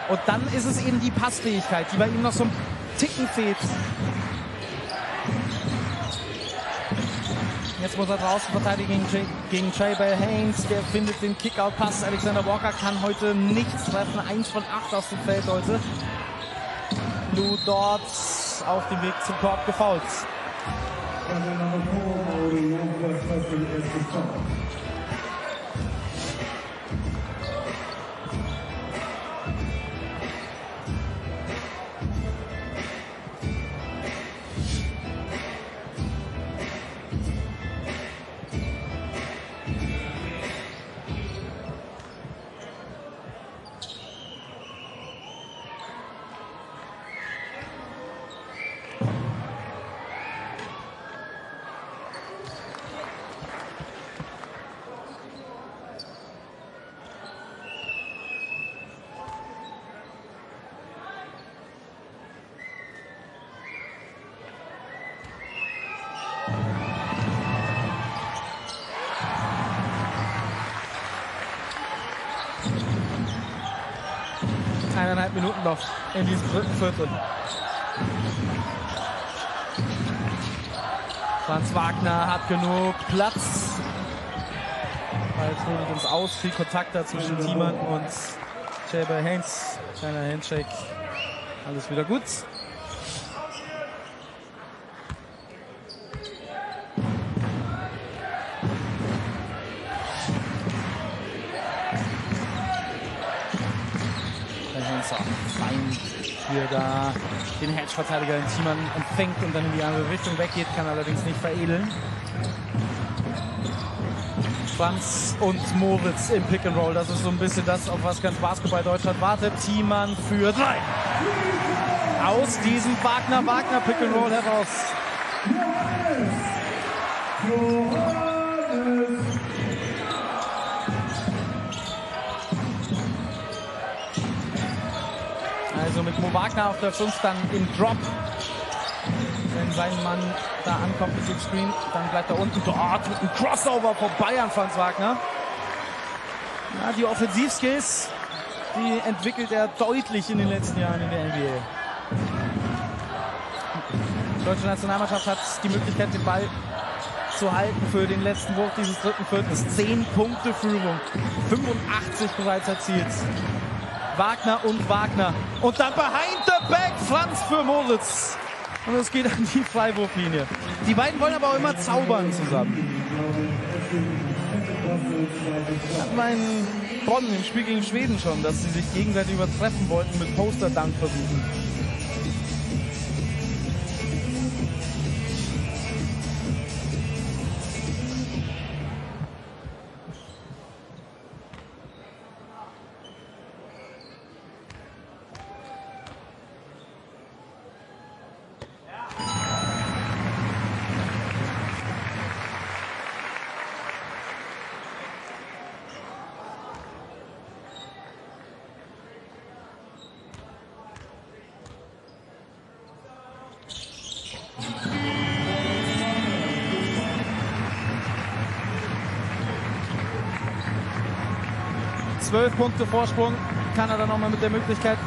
Und dann ist es eben die Passfähigkeit, die bei ihm noch so ein Ticken fehlt. Jetzt muss er draußen verteidigen gegen, gegen Jay Bell Haynes. Der findet den Kickout-Pass. Alexander Walker kann heute nichts treffen. Eins von acht aus dem Feld heute. Lou dort auf dem Weg zum Korb gefault. Noch in diesem dritten Viertel. Franz Wagner hat genug Platz. Es holt ins Aus, viel Kontakt da zwischen Thiemann und Jaber Haynes. Kleiner Handshake. Alles wieder gut. Fein hier da den Hedge-Verteidiger in Thiemann empfängt und dann in die andere Richtung weggeht, kann allerdings nicht veredeln. Franz und Moritz im Pick and Roll. Das ist so ein bisschen das, auf was ganz Basketball Deutschland wartet. Thiemann für drei. Aus diesem Wagner-Wagner Pick and Roll heraus. Also mit Mo Wagner auf der 5 dann im Drop. Wenn sein Mann da ankommt mit dem Screen, dann bleibt er unten dort mit einem Crossover vorbei an Franz Wagner. Ja, die Offensivskills, die entwickelt er deutlich in den letzten Jahren in der NBA. Die deutsche Nationalmannschaft hat die Möglichkeit, den Ball zu halten für den letzten Wurf dieses dritten Viertels. 10 Punkte Führung, 85 bereits erzielt. Wagner und Wagner. Und dann behind the back Franz für Moritz. Und es geht an die Freiwurflinie. Die beiden wollen aber auch immer zaubern zusammen. Hat man in Bonn im Spiel gegen Schweden schon, dass sie sich gegenseitig übertreffen wollten mit Poster-Dunk-Versuchen. 12 Punkte Vorsprung. Kanada nochmal mit der Möglichkeit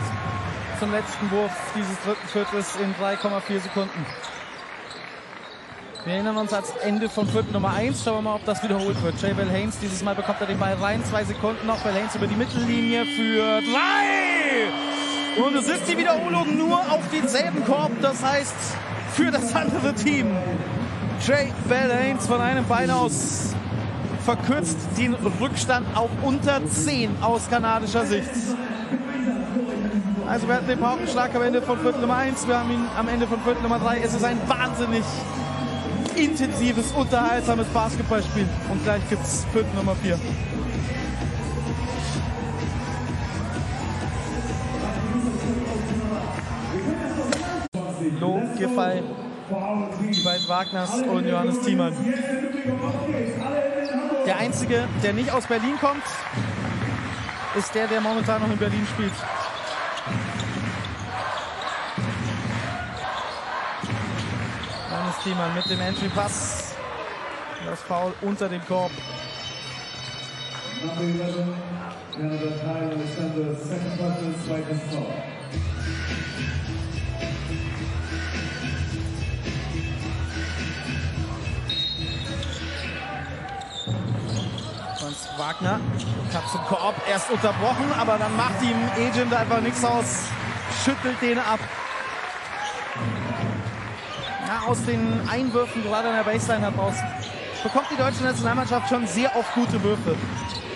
zum letzten Wurf dieses dritten Viertels in 3,4 Sekunden. Wir erinnern uns ans Ende von Viertel Nummer 1. Schauen wir mal, ob das wiederholt wird. Jay Bell Haynes, dieses Mal bekommt er den Ball rein. Zwei Sekunden noch. Bell Haynes über die Mittellinie für drei. Und es ist die Wiederholung nur auf denselben Korb. Das heißt, für das andere Team. Jay Bell Haynes von einem Bein aus verkürzt den Rückstand auf unter 10 aus kanadischer Sicht. Also wir hatten den Paukenschlag am Ende von Viertel Nummer 1, wir haben ihn am Ende von Viertel Nummer 3. Es ist ein wahnsinnig intensives, unterhaltsames Basketballspiel. Und gleich gibt es Viertel Nummer 4. Beiden Wagners und Johannes Thiemann. Der Einzige, der nicht aus Berlin kommt, ist der, der momentan noch in Berlin spielt. Johannes Thiemann mit dem Entry-Pass. Das Foul unter dem Korb. Number 11, Canada Kyle Alexander, second button, zweites Foul. Wagner hat zum Korb erst unterbrochen, aber dann macht ihm Agent einfach nichts aus. Schüttelt den ab. Ja, aus den Einwürfen, gerade in der Baseline heraus, bekommt die deutsche Nationalmannschaft schon sehr oft gute Würfe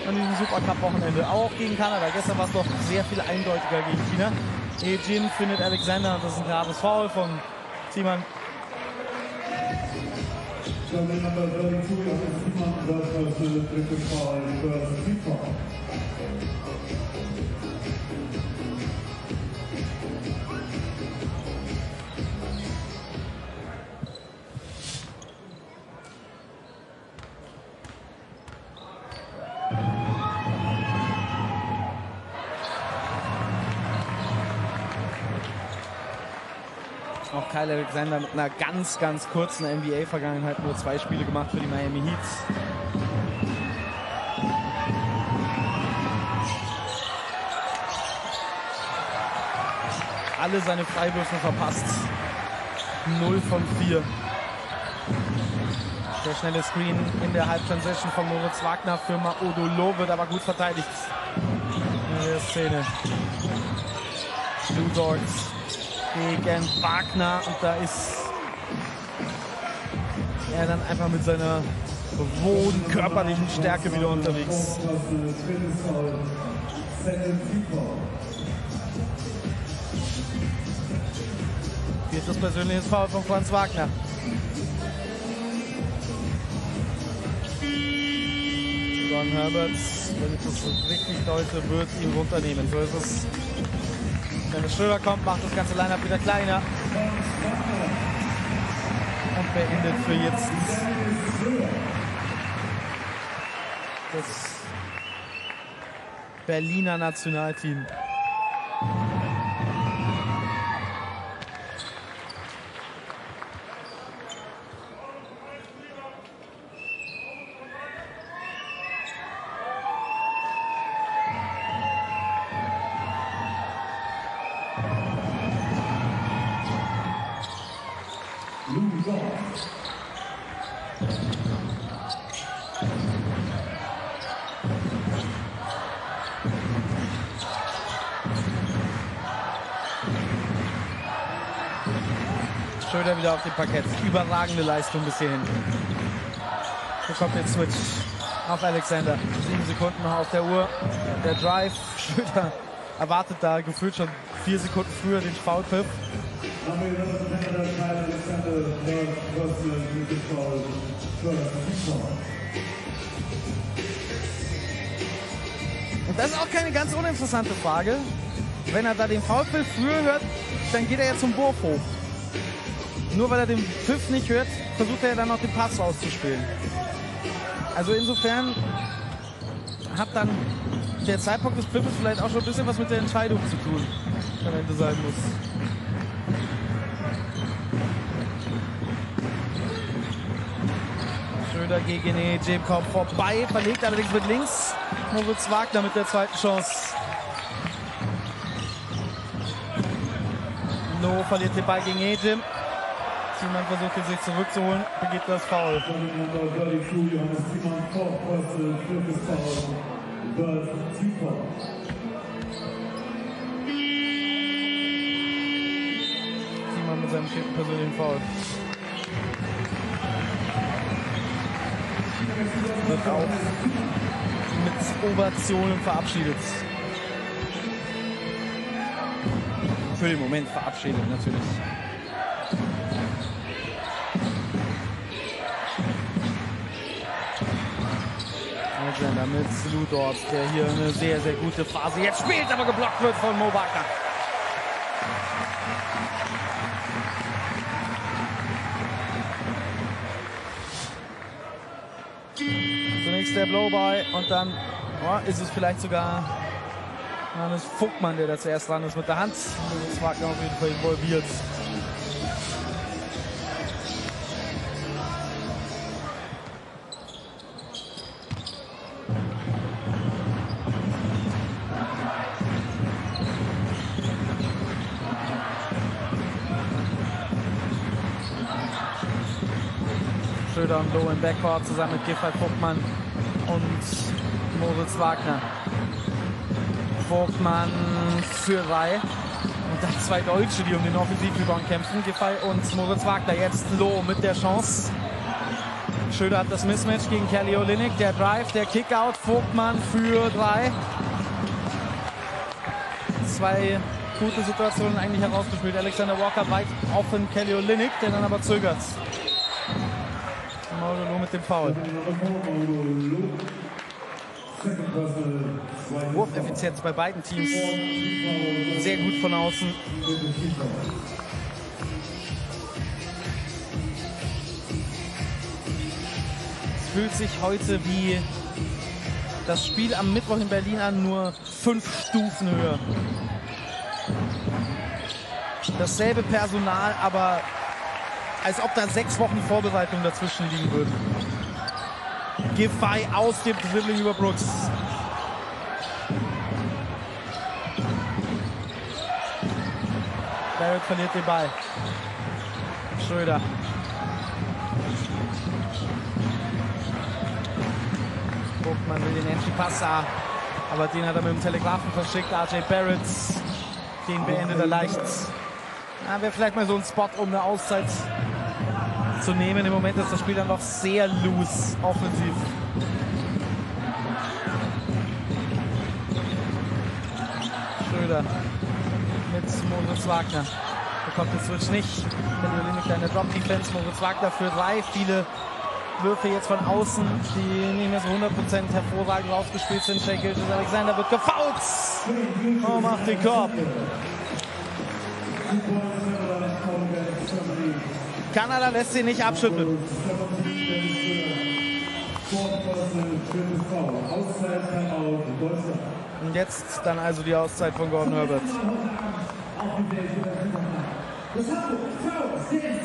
an diesem Supercup-Wochenende. Auch gegen Kanada. Gestern war es doch sehr viel eindeutiger gegen China. Ejin findet Alexander, das ist ein klares Foul von Thiemann. German number 32, Johannes Thiemann, das ist das dritte Foul Kyle Alexander mit einer ganz, ganz kurzen NBA-Vergangenheit nur zwei Spiele gemacht für die Miami Heats. Alle seine Freiwürfe verpasst. 0 von 4. Der schnelle Screen in der Halbtransition von Moritz Wagner für Maodolo wird aber gut verteidigt. In der Szene. Blue Dogs gegen Wagner und da ist er dann einfach mit seiner hohen körperlichen Stärke wieder unterwegs. Viertes persönliches Foul von Franz Wagner. John Herberts, wenn ich das richtig deute, wird ihn runternehmen. So ist es. Wenn es Schröder kommt, macht das ganze Line-Up wieder kleiner. Und beendet für jetzt das Berliner Nationalteam. Dem Parkett. Überragende Leistung bis hierhin. Hier kommt der Switch auf Alexander. Sieben Sekunden noch auf der Uhr. Der Drive. Schröder erwartet da gefühlt schon vier Sekunden früher den Foulpfiff. Number 11, Canada Kyle Alexander, third personal dritte Foul, first Team Foul. Und das ist auch keine ganz uninteressante Frage. Wenn er da den Foulpfiff früher hört, dann geht er ja zum Wurf hoch. Nur weil er den Pfiff nicht hört, versucht er dann noch den Pass auszuspielen. Also insofern hat dann der Zeitpunkt des Pfiffes vielleicht auch schon ein bisschen was mit der Entscheidung zu tun, am Ende sein muss. Schröder gegen Ejim kommt vorbei, verlegt allerdings mit links. Moritz Wagner mit der zweiten Chance. No verliert den Ball gegen Ejim. Ziemann versucht ihn sich zurückzuholen, begeht das Foul. Number 32, Johannes Ziemann, fourth personal, fifth foul, Bird, two foul. Ziemann mit seinem vierten persönlichen Foul. Wird auch mit Ovationen verabschiedet. Für den Moment verabschiedet natürlich. Alexander mit Ludorf, der hier eine sehr, sehr gute Phase jetzt spielt, aber geblockt wird von Mo Wagner. Zunächst der Blowby und dann oh, ist es vielleicht sogar Johannes Vogtmann, der da zuerst dran ist mit der Hand. Das Wagner auf jeden Fall involviert. Schröder und Low im Backcourt zusammen mit Giffert Vogtmann und Moritz Wagner. Vogtmann für drei. Und dann zwei Deutsche, die um den Offensivrebound kämpfen. Giffey und Moritz Wagner. Jetzt Loh mit der Chance. Schröder hat das Mismatch gegen Kelly Olynyk. Der Drive, der Kickout. Vogtmann für drei. Zwei gute Situationen eigentlich herausgespielt. Alexander Walker weit offen. Kelly Olynyk, der dann aber zögert. Mauro Loh mit dem Foul. Wurfeffizienz bei beiden Teams sehr gut von außen. Es fühlt sich heute wie das Spiel am Mittwoch in Berlin an, nur fünf Stufen höher. Dasselbe Personal, aber als ob da sechs Wochen Vorbereitung dazwischen liegen würden. Giffey aus dem Dribbling über Brooks. Barrett verliert den Ball. Schröder. Vogtmann will den Entry Passa, aber den hat er mit dem Telegrafen verschickt. RJ Barrett, den beendet er leicht. Ja, Wäre vielleicht mal so ein Spot, um eine Auszeit zu nehmen. Im Moment ist das Spiel dann noch sehr loose offensiv. Schröder mit Moritz Wagner. Bekommt den Switch nicht. Eine Drop-Defense. Moritz Wagner für drei. Viele Würfe jetzt von außen, die nicht mehr so 100% hervorragend rausgespielt sind. Shea Gilgis Alexander wird gefault. Oh, macht den Korb. Kanada lässt sie nicht abschütteln. Und jetzt dann also die Auszeit von Gordon Herbert. Das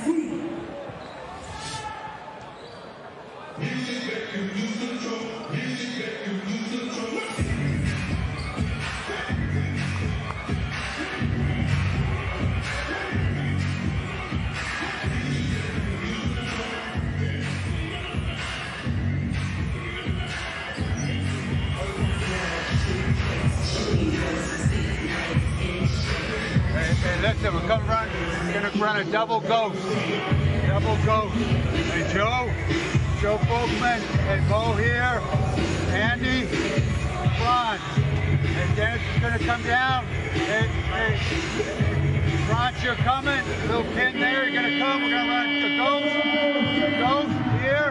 früh. Ghost. Double ghost. Hey, Joe, Joe Folkman, and Bo here, Andy, Ron. And Dennis is gonna come down. Hey, hey, hey, Ron, you're coming. Little kid there, you're gonna come. We're gonna run the ghost. Ghost here.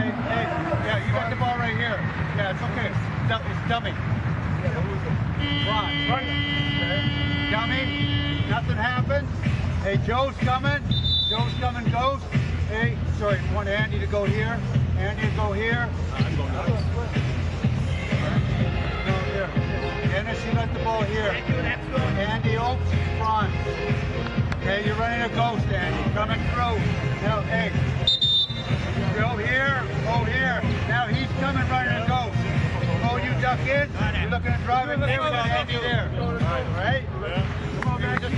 Hey, hey, yeah, you got the ball right here. Yeah, it's okay. It's, du- it's dummy. Ron. Dummy, nothing happens. Hey, Joe's coming. Joe's coming, Ghost. Hey, sorry, want Andy to go here. Andy to go here. I'm going. Go here. Dennis, you got the ball here. Andy Oaks, front. Okay, you're running a ghost, Andy. Coming through. Now, hey, Go here, go here. Now he's coming running and go. Oh, you duck in. You're looking to drive it there with Andy there. All right? Come on, man. Braucht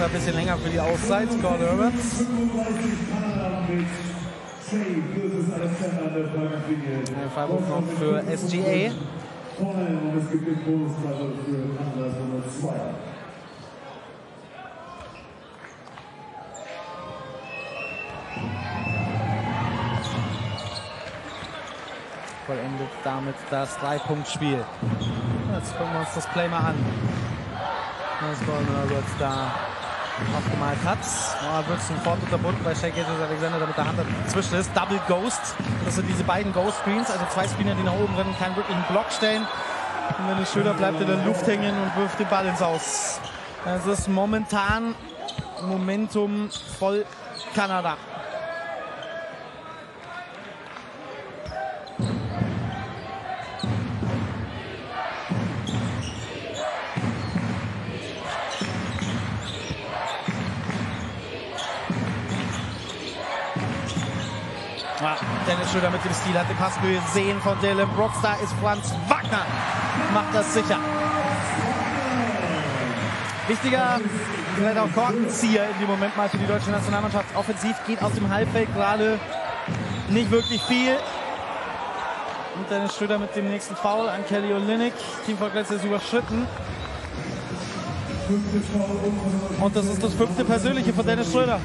ein bisschen länger für die Auszeit. Scott Herbert. 35 Kanada mit Shea versus Alexander an der Freiwurf noch für SGA. Vorne und es gibt den Bonusfreiwurf für Kanadas Nummer 2. vollendet damit das Drei-Punkt-Spiel. Jetzt gucken wir uns das Play mal an. Was Gordon Herbert da aufgemalt hat. Oh, wird sofort unterbunden bei Shea Gilgis Alexander, der mit der Hand dazwischen ist. Double Ghost. Das sind diese beiden Ghost Screens, also zwei Spieler, die nach oben rennen, keinen wirklichen Block stellen. Und wenn es schöner bleibt, er in der Luft hängen und wirft den Ball ins Aus. Es ist momentan Momentum voll Kanada. Ja, Dennis Schröder mit dem Stil hat den Pass gesehen von Dylan Brooks. Da ist Franz Wagner. Macht das sicher. Wichtiger, vielleicht auch Korkenzieher in dem Moment mal für die deutsche Nationalmannschaft. Offensiv geht aus dem Halbfeld gerade nicht wirklich viel. Und Dennis Schröder mit dem nächsten Foul an Kelly Olynyk. Teamvergleich ist überschritten. Und Und das ist das fünfte Persönliche von Dennis Schröder.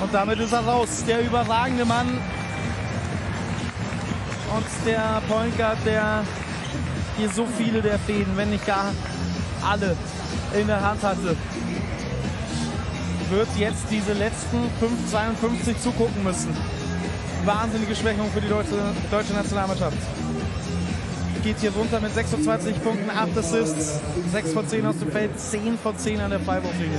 Und damit ist er raus. Der überragende Mann. Und der Point Guard, der hier so viele der Fäden, wenn nicht gar alle, in der Hand hatte, wird jetzt diese letzten 5,52 zugucken müssen. Wahnsinnige Schwächung für die deutsche, deutsche Nationalmannschaft. Geht hier runter mit 26 Punkten, 8 Assists, 6 von 10 aus dem Feld, 10 von 10 an der Freiwurflinie.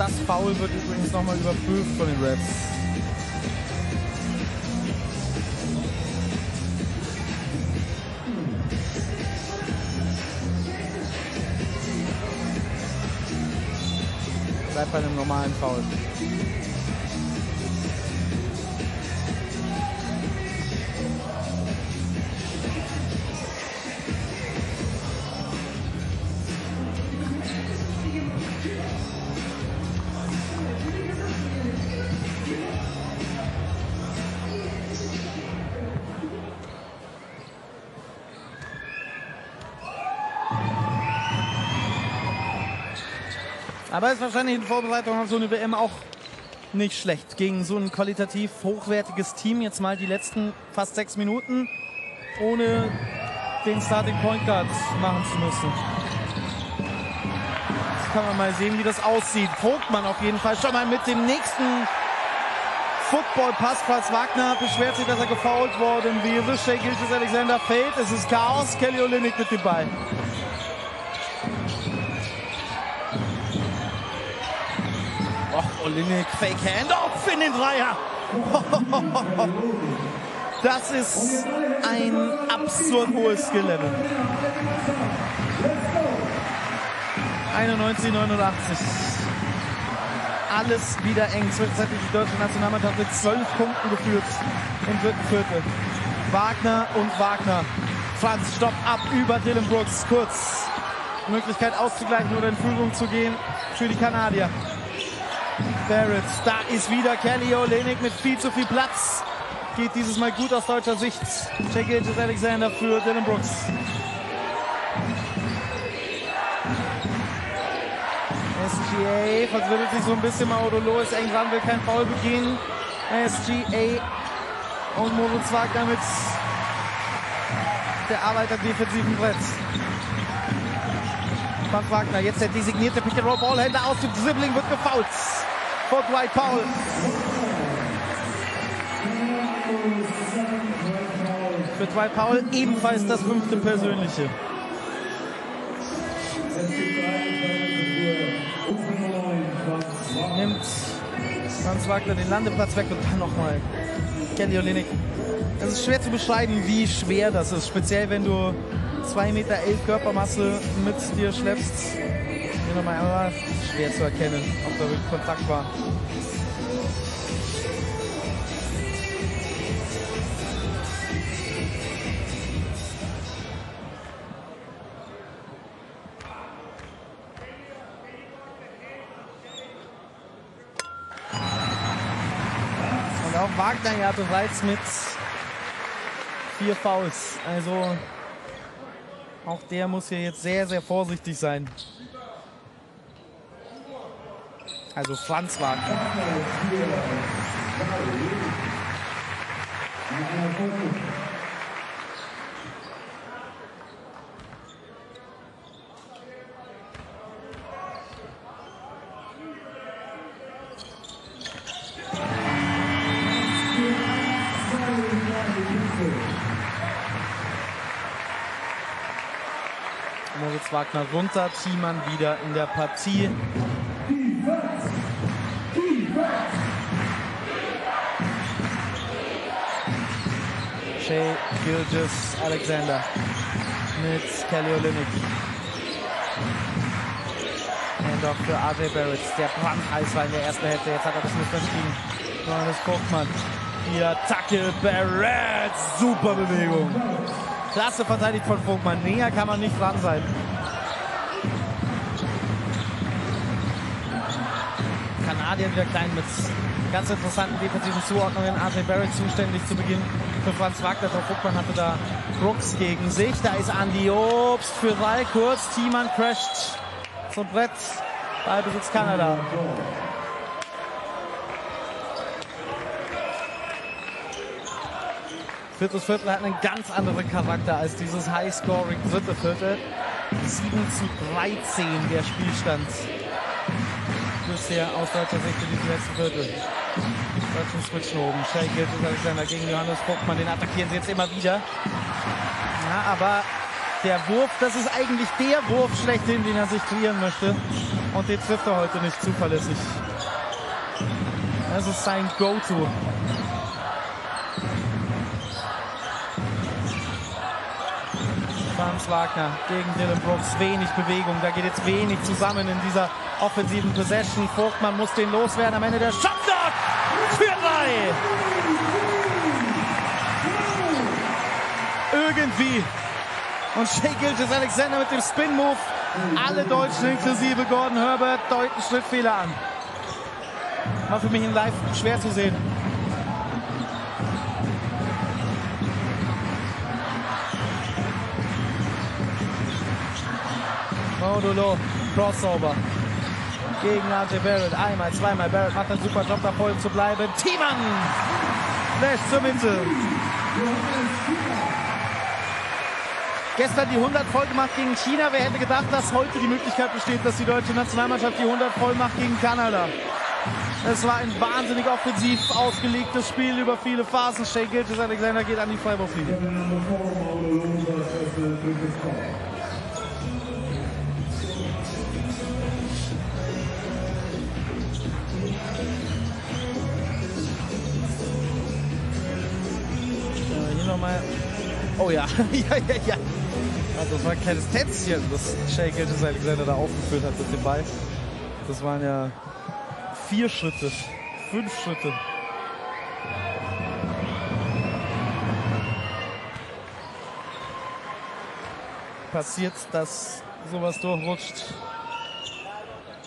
Das Foul wird übrigens nochmal überprüft von den Refs. Bleibt bei einem normalen Foul. Aber ist wahrscheinlich in Vorbereitung auf so eine WM auch nicht schlecht. Gegen so ein qualitativ hochwertiges Team jetzt mal die letzten fast sechs Minuten ohne den Starting Point Guard machen zu müssen. Jetzt kann man mal sehen, wie das aussieht. Vogtmann auf jeden Fall schon mal mit dem nächsten Football-Pass. Franz Wagner beschwert sich, dass er gefoult worden wäre. Shea Alexander fällt. Es ist Chaos. Kelly Olynyk mit dem Ball. Olynyk, Fake Handoff in den Dreier. Das ist ein absurd hohes Skill-Level. 91, 89. Alles wieder eng. Zwischenzeitlich die deutsche Nationalmannschaft mit 12 Punkten geführt im dritten Viertel. Wagner und Wagner. Franz Stopp ab über Dylan Brooks. Kurz. Möglichkeit auszugleichen oder in Führung zu gehen für die Kanadier. Barrett, da ist wieder Kelly Olynyk mit viel zu viel Platz. Geht dieses Mal gut aus deutscher Sicht. Jack Gilgis Alexander für Dylan Brooks. SGA verzwirbelt sich so ein bisschen. Maudolo ist eng dran, will kein Foul begehen. SGA und Moritz Wagner mit der Arbeit am defensiven Brett. Frank Wagner, jetzt der designierte Pick-and-Roll-Ballhändler aus dem Dribbling wird gefoult. Von Dwight Powell. für Dwight Powell ebenfalls das fünfte persönliche. Nimmt Franz Wagner den Landeplatz weg und dann nochmal Kelly Olynyk. Es ist schwer zu beschreiben, wie schwer das ist, speziell wenn du 2,11 Meter Körpermasse mit dir schleppst. Hier nochmal einmal schwer zu erkennen, ob da wirklich Kontakt war. Und auch Wagner ja bereits mit vier Fouls. Also auch der muss hier jetzt sehr, sehr vorsichtig sein. Also Franz Wagner. Moritz Wagner runter, Thiemann wieder in der Partie. Shea Gilgis Alexander mit Kelly Olynyk. Handoff für AJ Barrett, der brandheiß war in der ersten Hälfte. Jetzt hat er das Mismatch gegen Johannes Vogtmann. Die Attacke Barrett, super Bewegung. Klasse verteidigt von Vogtmann. Näher kann man nicht dran sein. Kanadier wieder klein mit ganz interessanten defensiven Zuordnungen. AJ Barrett zuständig zu Beginn für Franz Wagner. Frau Vogtmann hatte da Brooks gegen sich. Da ist Andy Obst für Wall kurz. Thiemann crasht zum Brett. Ballbesitz Kanada. Viertes Viertel hat einen ganz anderen Charakter als dieses High-Scoring dritte Viertel. 7 zu 13 der Spielstand bisher aus deutscher Sicht in diesem letzten Viertel. Deutschen Switch oben. Shea Gilgis Alexander gegen Johannes Vogtmann. Den attackieren sie jetzt immer wieder. Ja, aber der Wurf, das ist eigentlich der Wurf schlechthin, den er sich kreieren möchte. Und den trifft er heute nicht zuverlässig. Das ist sein Go-To. Franz Wagner gegen Dylan Brooks. Wenig Bewegung. Da geht jetzt wenig zusammen in dieser offensiven Possession. Vogtmann muss den loswerden. Am Ende der Shotdock für drei. Irgendwie. Und Shea Gilgis Alexander mit dem Spin-Move. Alle Deutschen inklusive Gordon Herbert deuten Schrittfehler an. War für mich in Live schwer zu sehen. Modulo, Crossover gegen RJ Barrett. Einmal, zweimal. Barrett macht einen super Job, da voll zu bleiben. Thiemann lässt zur Mitte. Gestern die 100 voll gemacht gegen China. Wer hätte gedacht, dass heute die Möglichkeit besteht, dass die deutsche Nationalmannschaft die 100 voll macht gegen Kanada. Es war ein wahnsinnig offensiv ausgelegtes Spiel über viele Phasen. Shea Gilgis Alexander geht an die Freiwurflinie. Oh ja, ja, ja, ja. Also das war ein kleines Tänzchen, das Shea Gilgis Alexander da aufgeführt hat mit dem Ball. Das waren ja vier Schritte, fünf Schritte. Passiert, dass sowas durchrutscht.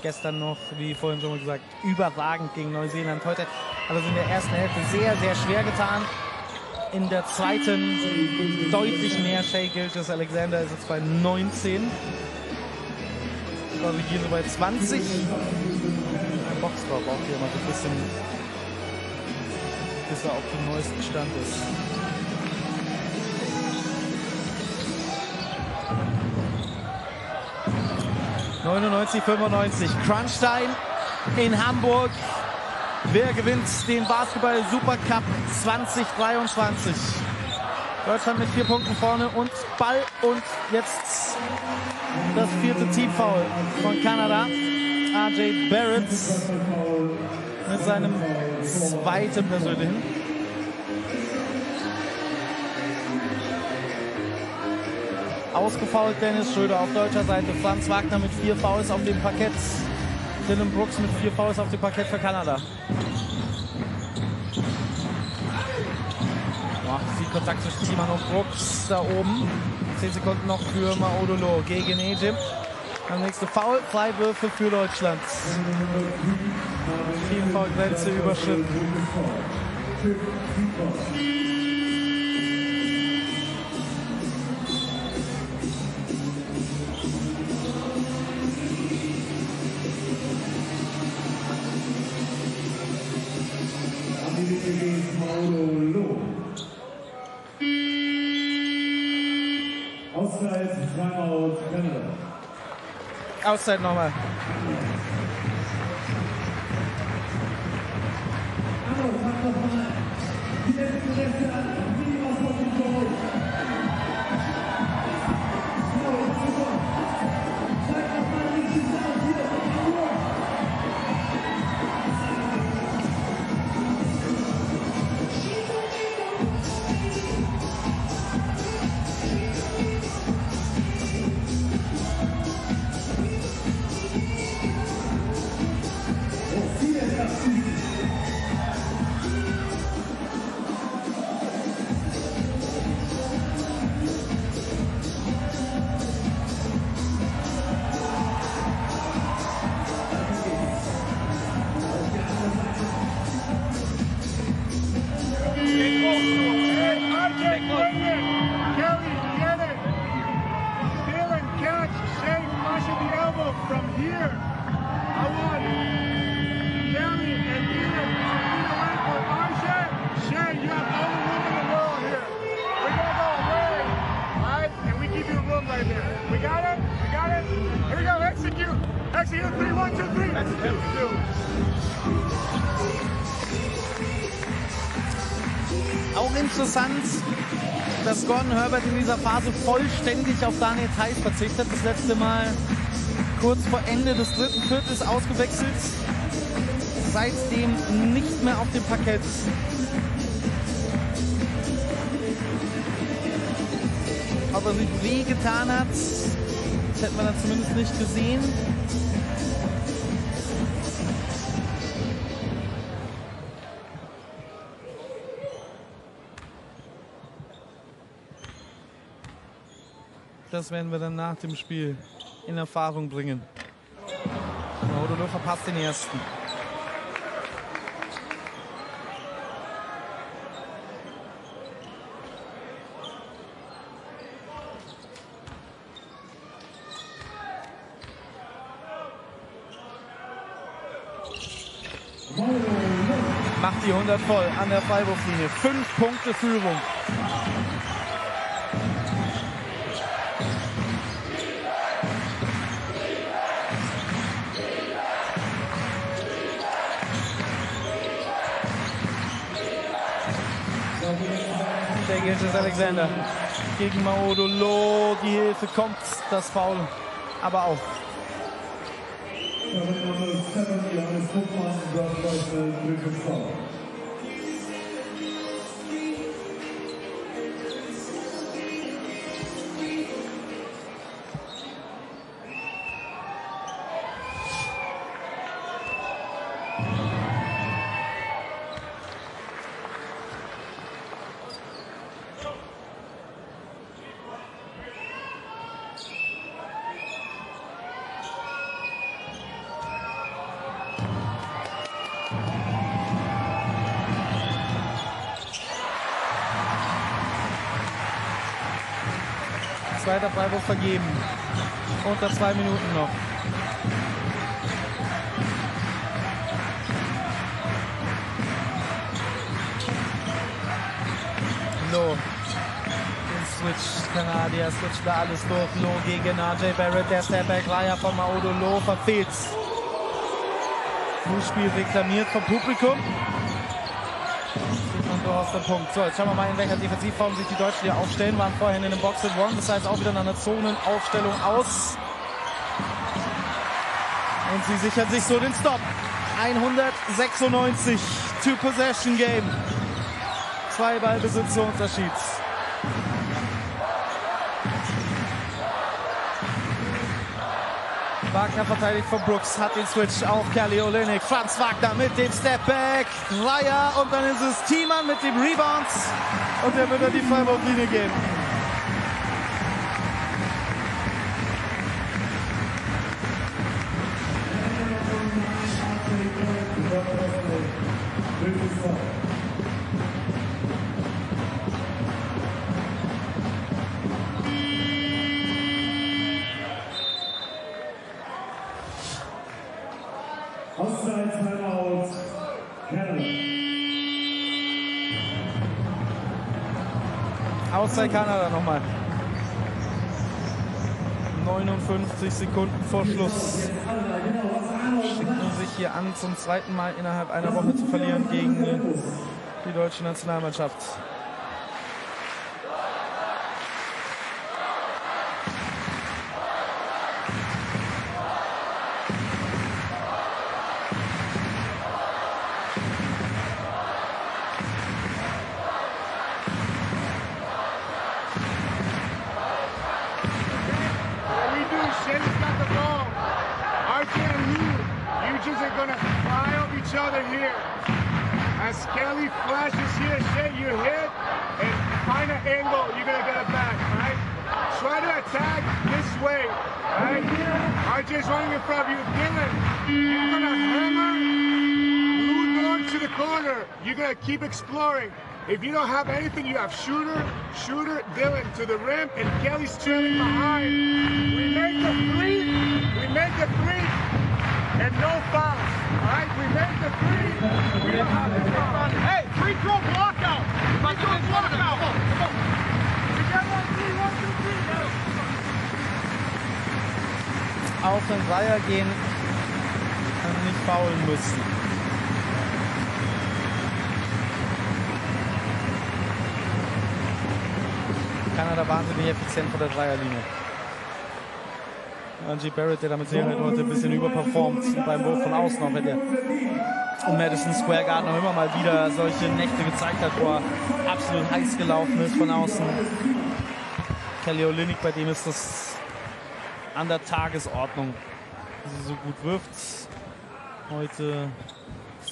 Gestern noch, wie vorhin schon mal gesagt, überragend gegen Neuseeland. Heute hat es in der ersten Hälfte sehr, sehr schwer getan. In der zweiten deutlich mehr. Shea Gilgis Alexander ist jetzt bei 19. Also hier so bei 20. Ein Boxkorb auch hier mal so ein bisschen, bis er auf dem neuesten Stand ist. ...99, 95. Crunchtime in Hamburg. Wer gewinnt den Basketball Supercup 2023? Deutschland mit vier Punkten vorne und Ball und jetzt das vierte Teamfoul von Kanada. RJ Barrett mit seinem zweiten persönlichen. Ausgefault Dennis Schröder auf deutscher Seite. Franz Wagner mit vier Fouls auf dem Parkett. Dylan Brooks mit vier Fouls auf dem Parkett für Kanada. Boah, viel Kontakt zwischen Thiemann und Brooks da oben. Zehn Sekunden noch für Maodolo gegen Egypt. Dann nächste Foul, Freiwürfe für Deutschland. Teamfoul-Grenze überschritten. Auszeit nochmal. Gordon Herbert in dieser Phase vollständig auf Daniel Theiss verzichtet. Das letzte Mal kurz vor Ende des dritten Viertels ausgewechselt. Seitdem nicht mehr auf dem Parkett. Ob er sich weh getan hat, das hätten wir dann zumindest nicht gesehen. Das werden wir dann nach dem Spiel in Erfahrung bringen. Maudolo verpasst den ersten. Macht die 100 voll an der Freiwurflinie. Fünf Punkte Führung. Alexander gegen Maodolo. Die Hilfe kommt, das Foul aber auch. Damit Nummer 7, Johannes Buchmann, Brock Deutschland, drittes Foul. Zweiter Freiwurf vergeben. Unter zwei Minuten noch. Loh. Den Switch, Kanadier switcht da alles durch. Loh gegen RJ Barrett. Der Stepback-Reiher von Maodo Loh verfehlt. Fußspiel reklamiert vom Publikum. Den Punkt. So, jetzt schauen wir mal, in welcher Defensivform sich die Deutschen hier aufstellen. Waren vorhin in einem Box and One, das heißt auch wieder nach einer Zonenaufstellung aus. Und sie sichern sich so den Stop. 196 Two-Possession-Game. Zwei Ballbesitzunterschied. Wagner verteidigt von Brooks, hat den Switch auf Kelly Olynyk. Franz Wagner mit dem Stepback. Dreier und dann ist es Thiemann mit dem Rebound. Und der wird an die Freiwurflinie gehen. Auszeit, Auszeit Kanada nochmal. 59 Sekunden vor Schluss. Schickt man sich hier an, zum zweiten Mal innerhalb einer Woche zu verlieren gegen die deutsche Nationalmannschaft. Gehen und nicht faulen müssen. Kanada wahnsinnig effizient von der Dreierlinie. Angie Barrett, der damit Sicherheit heute ein bisschen überperformt beim Wurf von außen, auch wenn der im Madison Square Garden auch immer mal wieder solche Nächte gezeigt hat, wo er absolut heiß gelaufen ist von außen. Kelly Olynyk, bei dem ist das an der Tagesordnung, sie so gut wirft. Heute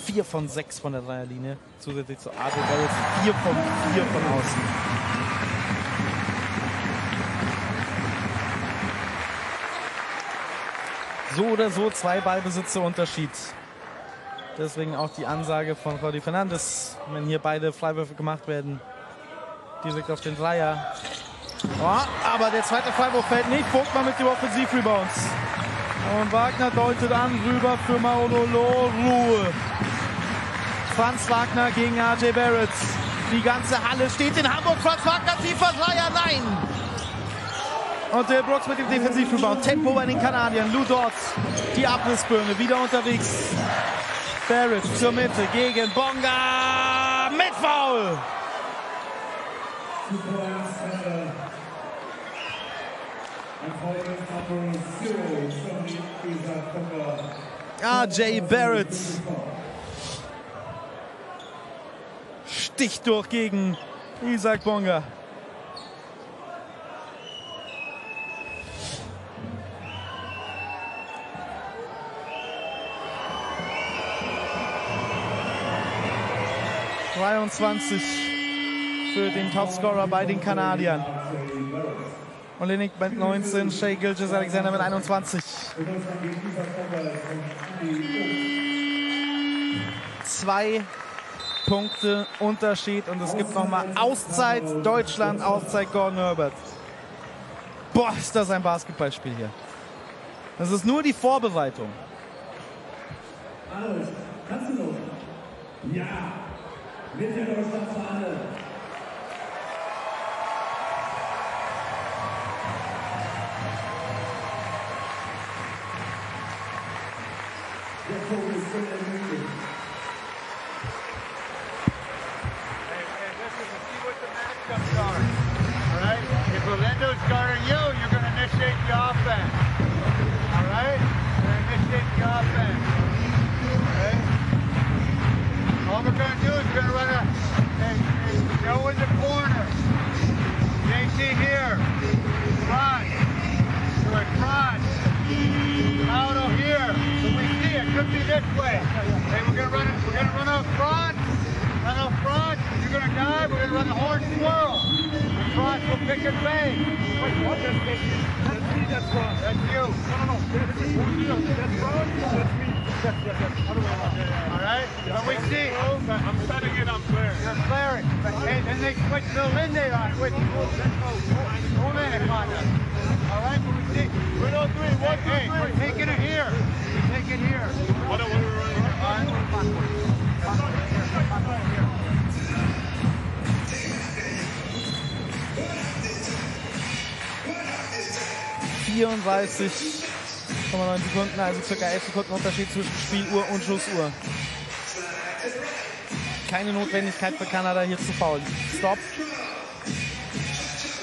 4 von 6 von der Dreierlinie, zusätzlich zu Arthur Barrett 4 von 4 von außen. So oder so zwei Ballbesitze Unterschied. Deswegen auch die Ansage von Jordi Fernandes, wenn hier beide Freiwürfe gemacht werden, direkt auf den Dreier. Oh, aber der zweite Freiwurf fällt nicht. Vogtmann mit dem Offensivrebounds. Und Wagner deutet an, rüber für Maololo, Ruhe. Franz Wagner gegen AJ Barrett. Die ganze Halle steht in Hamburg. Franz Wagner, tiefer Dreier, nein. Und der Brooks mit dem Defensivrebound. Tempo bei den Kanadiern. Lou Dort, die Abrissbirne, wieder unterwegs. Barrett zur Mitte gegen Bonga mit Foul. Two points, Canada. And following number zero, Sonny Isaac AJ Barrett sticht durch gegen Isaac Bonga. ...23 für den Topscorer bei den Kanadiern. Olenik mit 19, Shea Gilgis Alexander mit 21. Zwei Punkte Unterschied und es gibt nochmal Auszeit Deutschland, Auszeit Gordon Herbert. Boah, ist das ein Basketballspiel hier. Das ist nur die Vorbereitung. Arnold, kannst du noch? Ja, mit der Deutschlandfahne. Der 34,9 Sekunden, also circa 11 Sekunden Unterschied zwischen Spieluhr und Schussuhr. Keine Notwendigkeit für Kanada hier zu faulen. Stop.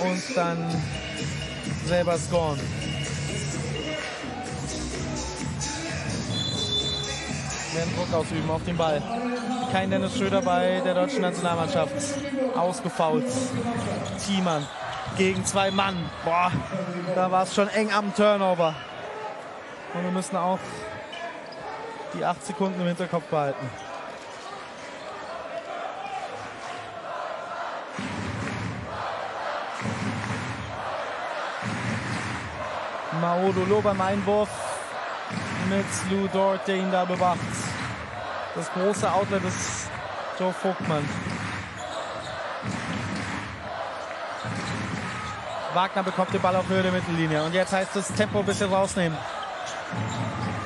Und dann selber scoren. Werden Druck ausüben auf den Ball. Kein Dennis Schröder bei der deutschen Nationalmannschaft. Ausgefault. Thiemann gegen zwei Mann. Boah, da war es schon eng am Turnover. Und wir müssen auch die acht Sekunden im Hinterkopf behalten. Maodolo beim Einwurf mit Lou Dort, der ihn da bewacht. Das große Outlet ist Joe Vogtmann. Wagner bekommt den Ball auf Höhe der Mittellinie. Und jetzt heißt es Tempo ein bisschen rausnehmen.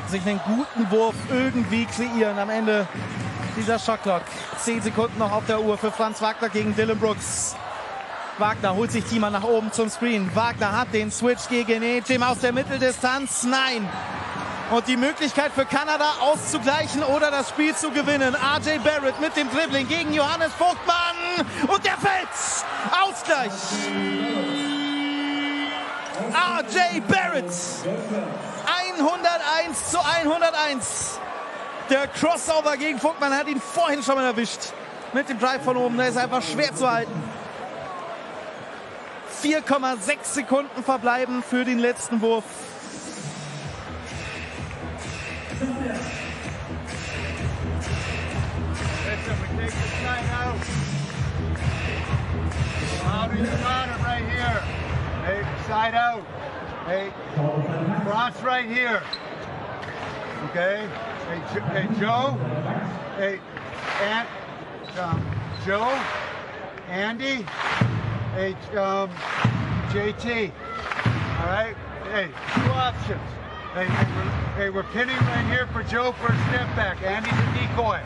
Sich einen guten Wurf irgendwie kreieren am Ende dieser Shotclock. Zehn Sekunden noch auf der Uhr für Franz Wagner gegen Dylan Brooks. Wagner holt sich Thiemann nach oben zum Screen. Wagner hat den Switch gegen Ejim aus der Mitteldistanz. Nein. Und die Möglichkeit für Kanada auszugleichen oder das Spiel zu gewinnen. RJ Barrett mit dem Dribbling gegen Johannes Vogtmann. Und der fällt. Ausgleich. RJ Barrett. 101 zu 101. Der Crossover gegen Vogtmann hat ihn vorhin schon mal erwischt. Mit dem Drive von oben. Der ist einfach schwer zu halten. 4,6 Sekunden verbleiben für den letzten Wurf. Out. Out in the bottom right here. Hey, side out. Hey, cross right here. Okay. Hey, Jo- hey Joe. Hey, Aunt, um, Joe, Andy. Hey, um, JT. All right. Hey, two options. Hey, hey, we're, hey, we're pinning right here for Joe for a step back. Andy's a decoy.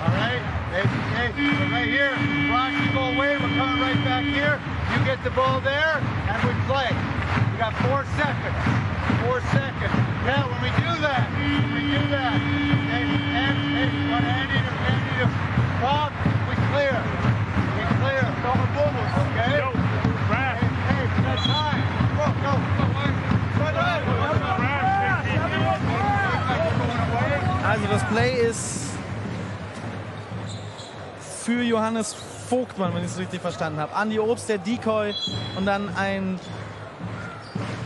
All right. Hey, hey, right here. Brock, you go away. We're coming right back here. You get the ball there, and we play. We got four seconds. Four seconds. Yeah, when we do that, when we do that, hey, and, hey, when Andy to, Andy to Bob, we clear. We clear. Okay? Yo, Brad. Hey, hey, we got time. Go, go, go. Run, run. Also das Play ist für Johannes Vogtmann, wenn ich es richtig verstanden habe. Andy Obst, der Decoy und dann ein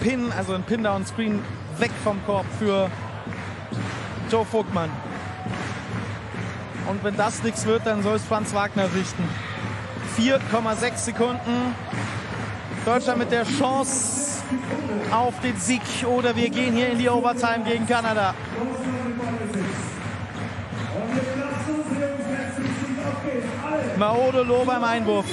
Pin, also ein Pin-Down-Screen weg vom Korb für Joe Vogtmann. Und wenn das nichts wird, dann soll es Franz Wagner richten. 4,6 Sekunden. Deutschland mit der Chance auf den Sieg. Oder wir gehen hier in die Overtime gegen Kanada. Maodolo beim Einwurf.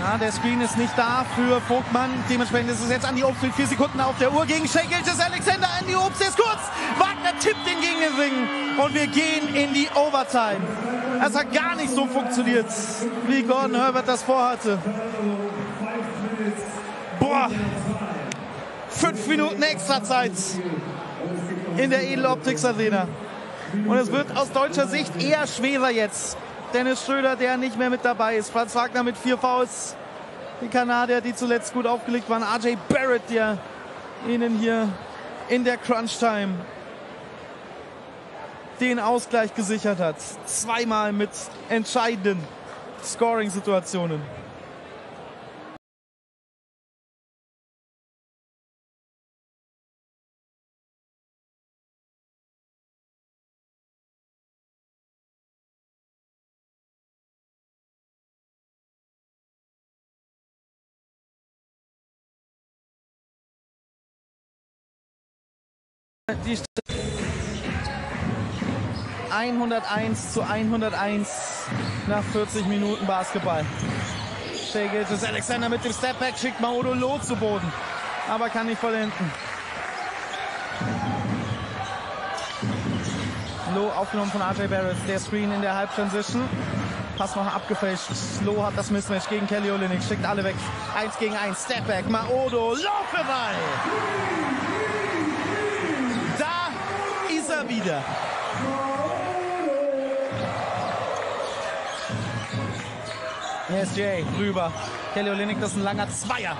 Ja, der Screen ist nicht da für Vogtmann. Dementsprechend ist es jetzt Andi Obst mit vier Sekunden auf der Uhr gegen Shea Gilges Alexander. Andi Obst ist kurz. Wagner tippt den gegen den Ring. Und wir gehen in die Overtime. Es hat gar nicht so funktioniert, wie Gordon Herbert das vorhatte. Boah. Fünf Minuten Extrazeit in der Edeloptics Arena. Und es wird aus deutscher Sicht eher schwerer jetzt, Dennis Schröder, der nicht mehr mit dabei ist. Franz Wagner mit vier Fouls. Die Kanadier, die zuletzt gut aufgelegt waren. RJ Barrett, der ihnen hier in der Crunch-Time den Ausgleich gesichert hat. Zweimal mit entscheidenden Scoring-Situationen. 101 zu 101 nach 40 Minuten Basketball. Shea Gilgis Alexander mit dem Stepback schickt Maodo Loh zu Boden, aber kann nicht vollenden. Loh aufgenommen von RJ Barrett, der Screen in der Halbtransition. Pass noch abgefälscht. Loh hat das Mismatch gegen Kelly Olynyk, schickt alle weg. Eins gegen eins, Stepback, Maodo, Loh für drei. Da ist er wieder. SJ rüber. Kelly Olynyk, das ist ein langer Zweier.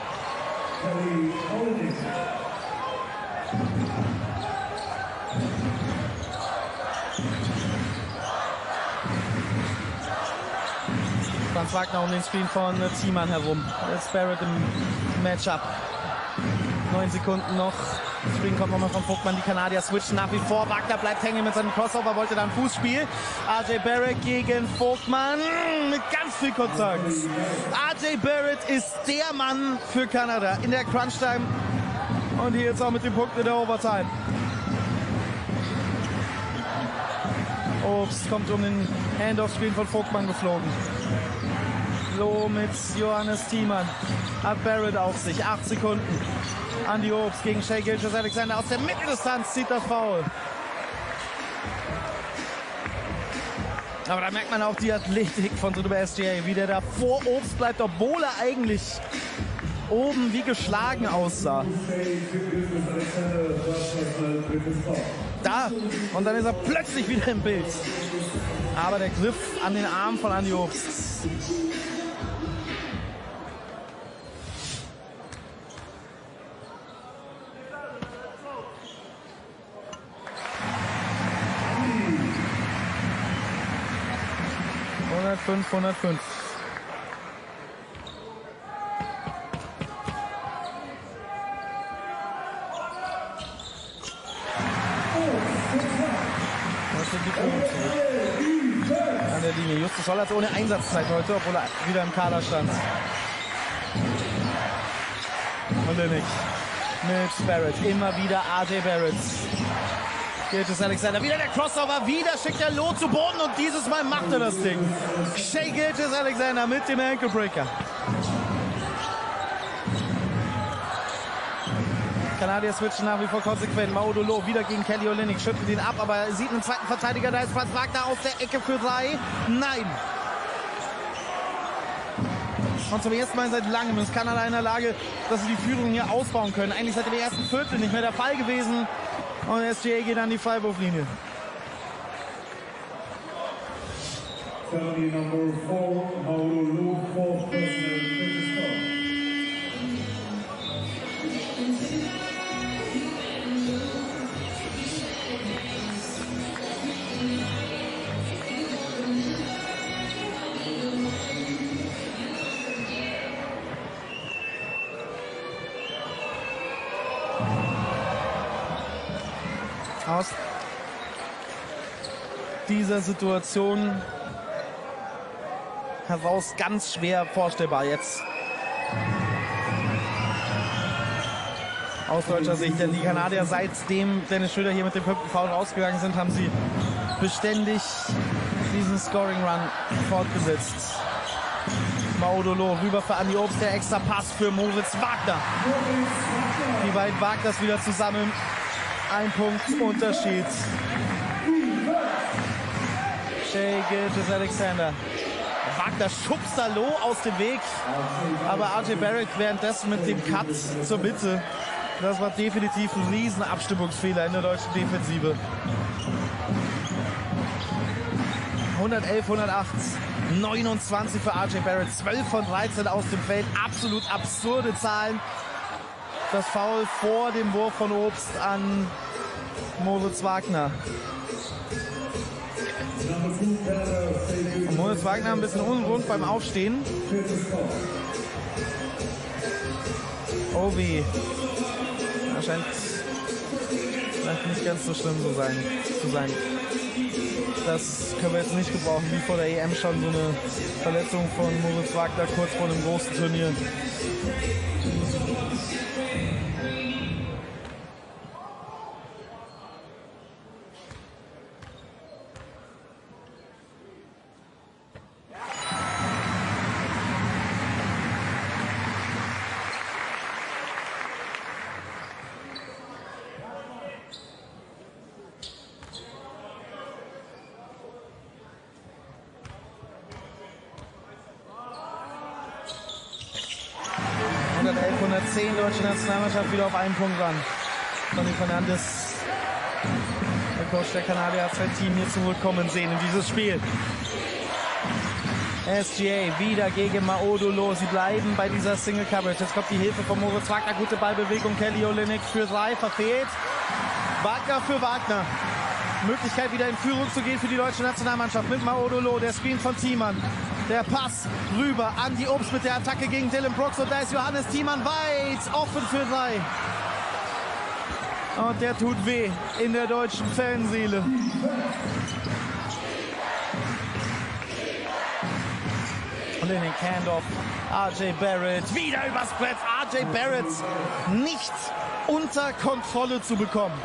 Franz Wagner um den Screen von Thiemann herum. Jetzt Barrett im Matchup. Neun Sekunden noch. Screen kommt nochmal von Vogtmann. Die Kanadier switchen nach wie vor. Wagner bleibt hängen mit seinem Crossover, wollte dann Fußspiel. RJ Barrett gegen Vogtmann mit ganz viel Kontakt. RJ Barrett ist der Mann für Kanada in der Crunch-Time und hier jetzt auch mit dem Punkt in der Overtime. Obst kommt um den Handoff-Screen von Vogtmann geflogen. Loh mit Johannes Thiemann. Hat Barrett auf sich. Acht Sekunden. Andy Obst gegen Shea Gilgis Alexander aus der Mitteldistanz zieht das Foul. Aber da merkt man auch die Athletik von einem SGA, wie der da vor Obst bleibt, obwohl er eigentlich oben wie geschlagen aussah. Da, und dann ist er plötzlich wieder im Bild. Aber der Griff an den Arm von Andy Obst. Hundertfünf, hundertfünf. Das sind die Kugeln zurück. An der Linie. Justus Schollert ohne Einsatzzeit heute, obwohl er wieder im Kader stand. Olynyk mit Barrett. Immer wieder RJ Barrett. Gilgis Alexander. Wieder der Crossover. Wieder schickt er Loh zu Boden und dieses Mal macht er das Ding. Shea Gilgis Alexander mit dem Ankle Breaker. Kanadier switchen nach wie vor konsequent. Maodo Loh wieder gegen Kelly Olynyk. Schüttelt ihn ab, aber er sieht einen zweiten Verteidiger. Da ist Franz Wagner aus der Ecke für drei. Nein. Und zum ersten Mal seit langem ist Kanada in der Lage, dass sie die Führung hier ausbauen können. Eigentlich seit dem ersten Viertel nicht mehr der Fall gewesen. Und SGA geht an die Freiwurflinie. Number four, Mauro Lu, fourth Aus dieser Situation heraus ganz schwer vorstellbar jetzt. Aus deutscher Sicht, denn die Kanadier, seitdem Dennis Schröder hier mit dem fünften Foul rausgegangen sind, haben sie beständig diesen Scoring-Run fortgesetzt. Maudolo rüber für Andi Obst, der extra Pass für Moritz Wagner. Die beiden Wagners wieder zusammen. Ein Punkt Unterschied. Shea Gilgis Alexander. Wagner schubst da Loh aus dem Weg. Aber RJ Barrett währenddessen mit dem Cut zur Mitte. Das war definitiv ein riesen Abstimmungsfehler in der deutschen Defensive. 111, 108. 29 für RJ Barrett, 12 von 13 aus dem Feld. Absolut absurde Zahlen. Das Foul vor dem Wurf von Obst an Moritz Wagner. Und Moritz Wagner ein bisschen unrund beim Aufstehen. Obi. Er scheint vielleicht nicht ganz so schlimm zu sein. Zu sein. Das können wir jetzt nicht gebrauchen, wie vor der EM schon so eine Verletzung von Moritz Wagner kurz vor einem großen Turnier. 111, 110 deutsche Nationalmannschaft wieder auf einen Punkt ran. Tony Fernandes, der Coach der Kanadier, hat sein Team hier zurückkommen sehen in dieses Spiel. SGA wieder gegen Maodolo. Sie bleiben bei dieser Single Coverage. Jetzt kommt die Hilfe von Moritz Wagner. Gute Ballbewegung. Kelly Olynyk für drei. Verfehlt. Wagner für Wagner. Möglichkeit wieder in Führung zu gehen für die deutsche Nationalmannschaft mit Maodolo. Der Screen von Thiemann. Der Pass rüber an die Obst mit der Attacke gegen Dylan Brooks. Und da ist Johannes Thiemann weit offen für drei. Und der tut weh in der deutschen Fanseele. Und in den Handoff RJ Barrett wieder übers Brett. RJ Barrett nicht unter Kontrolle zu bekommen.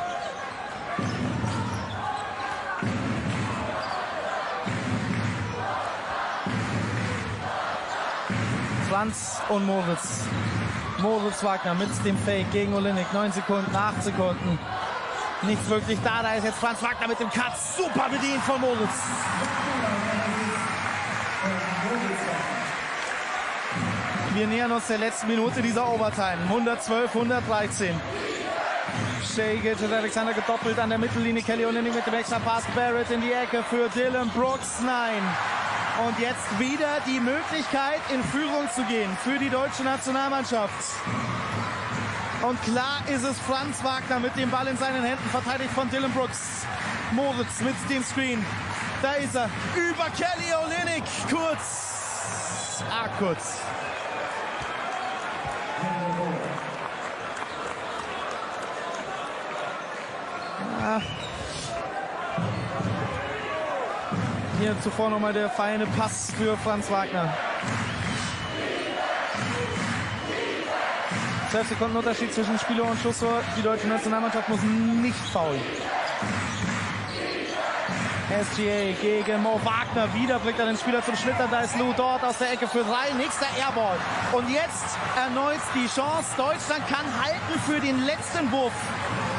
Franz und Moritz. Moritz Wagner mit dem Fake gegen Olinik. 9 Sekunden, 8 Sekunden. Nichts wirklich da. Da ist jetzt Franz Wagner mit dem Cut. Super bedient von Moritz. Wir nähern uns der letzten Minute dieser Overtime. 112, 113. Shea geht und Alexander gedoppelt an der Mittellinie. Kelly Olinik mit dem extra Pass. Barrett in die Ecke für Dylan Brooks. Nein. Und jetzt wieder die Möglichkeit, in Führung zu gehen für die deutsche Nationalmannschaft. Und klar ist es Franz Wagner mit dem Ball in seinen Händen, verteidigt von Dylan Brooks. Moritz mit dem Screen. Da ist er. Über Kelly Olynyk. Kurz. Ah, kurz. Ah. Hier zuvor nochmal der feine Pass für Franz Wagner. 12 Sekunden Unterschied zwischen Spieler und Schusstor. Die deutsche Nationalmannschaft muss nicht faulen. SGA gegen Mo Wagner. Wieder bringt er den Spieler zum Schlittern. Da ist Lou dort aus der Ecke für drei. Nächster Airball. Und jetzt erneut die Chance. Deutschland kann halten für den letzten Wurf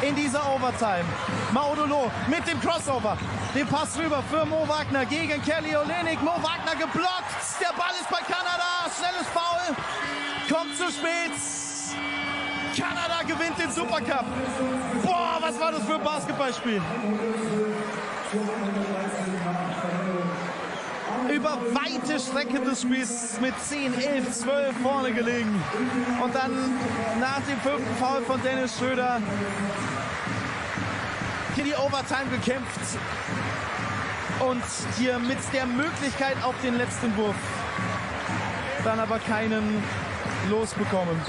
in dieser Overtime. Maudolo mit dem Crossover. Den Pass rüber für Mo Wagner gegen Kelly Olynyk. Mo Wagner geblockt. Der Ball ist bei Kanada. Schnelles Foul. Kommt zu spät. Kanada gewinnt den Supercup. Boah, was war das für ein Basketballspiel? Über weite Strecke des Spiels mit 10, 11, 12 vorne gelegen. Und dann nach dem fünften Foul von Dennis Schröder hier die Overtime gekämpft. Und hier mit der Möglichkeit auf den letzten Wurf. Dann aber keinen losbekommen.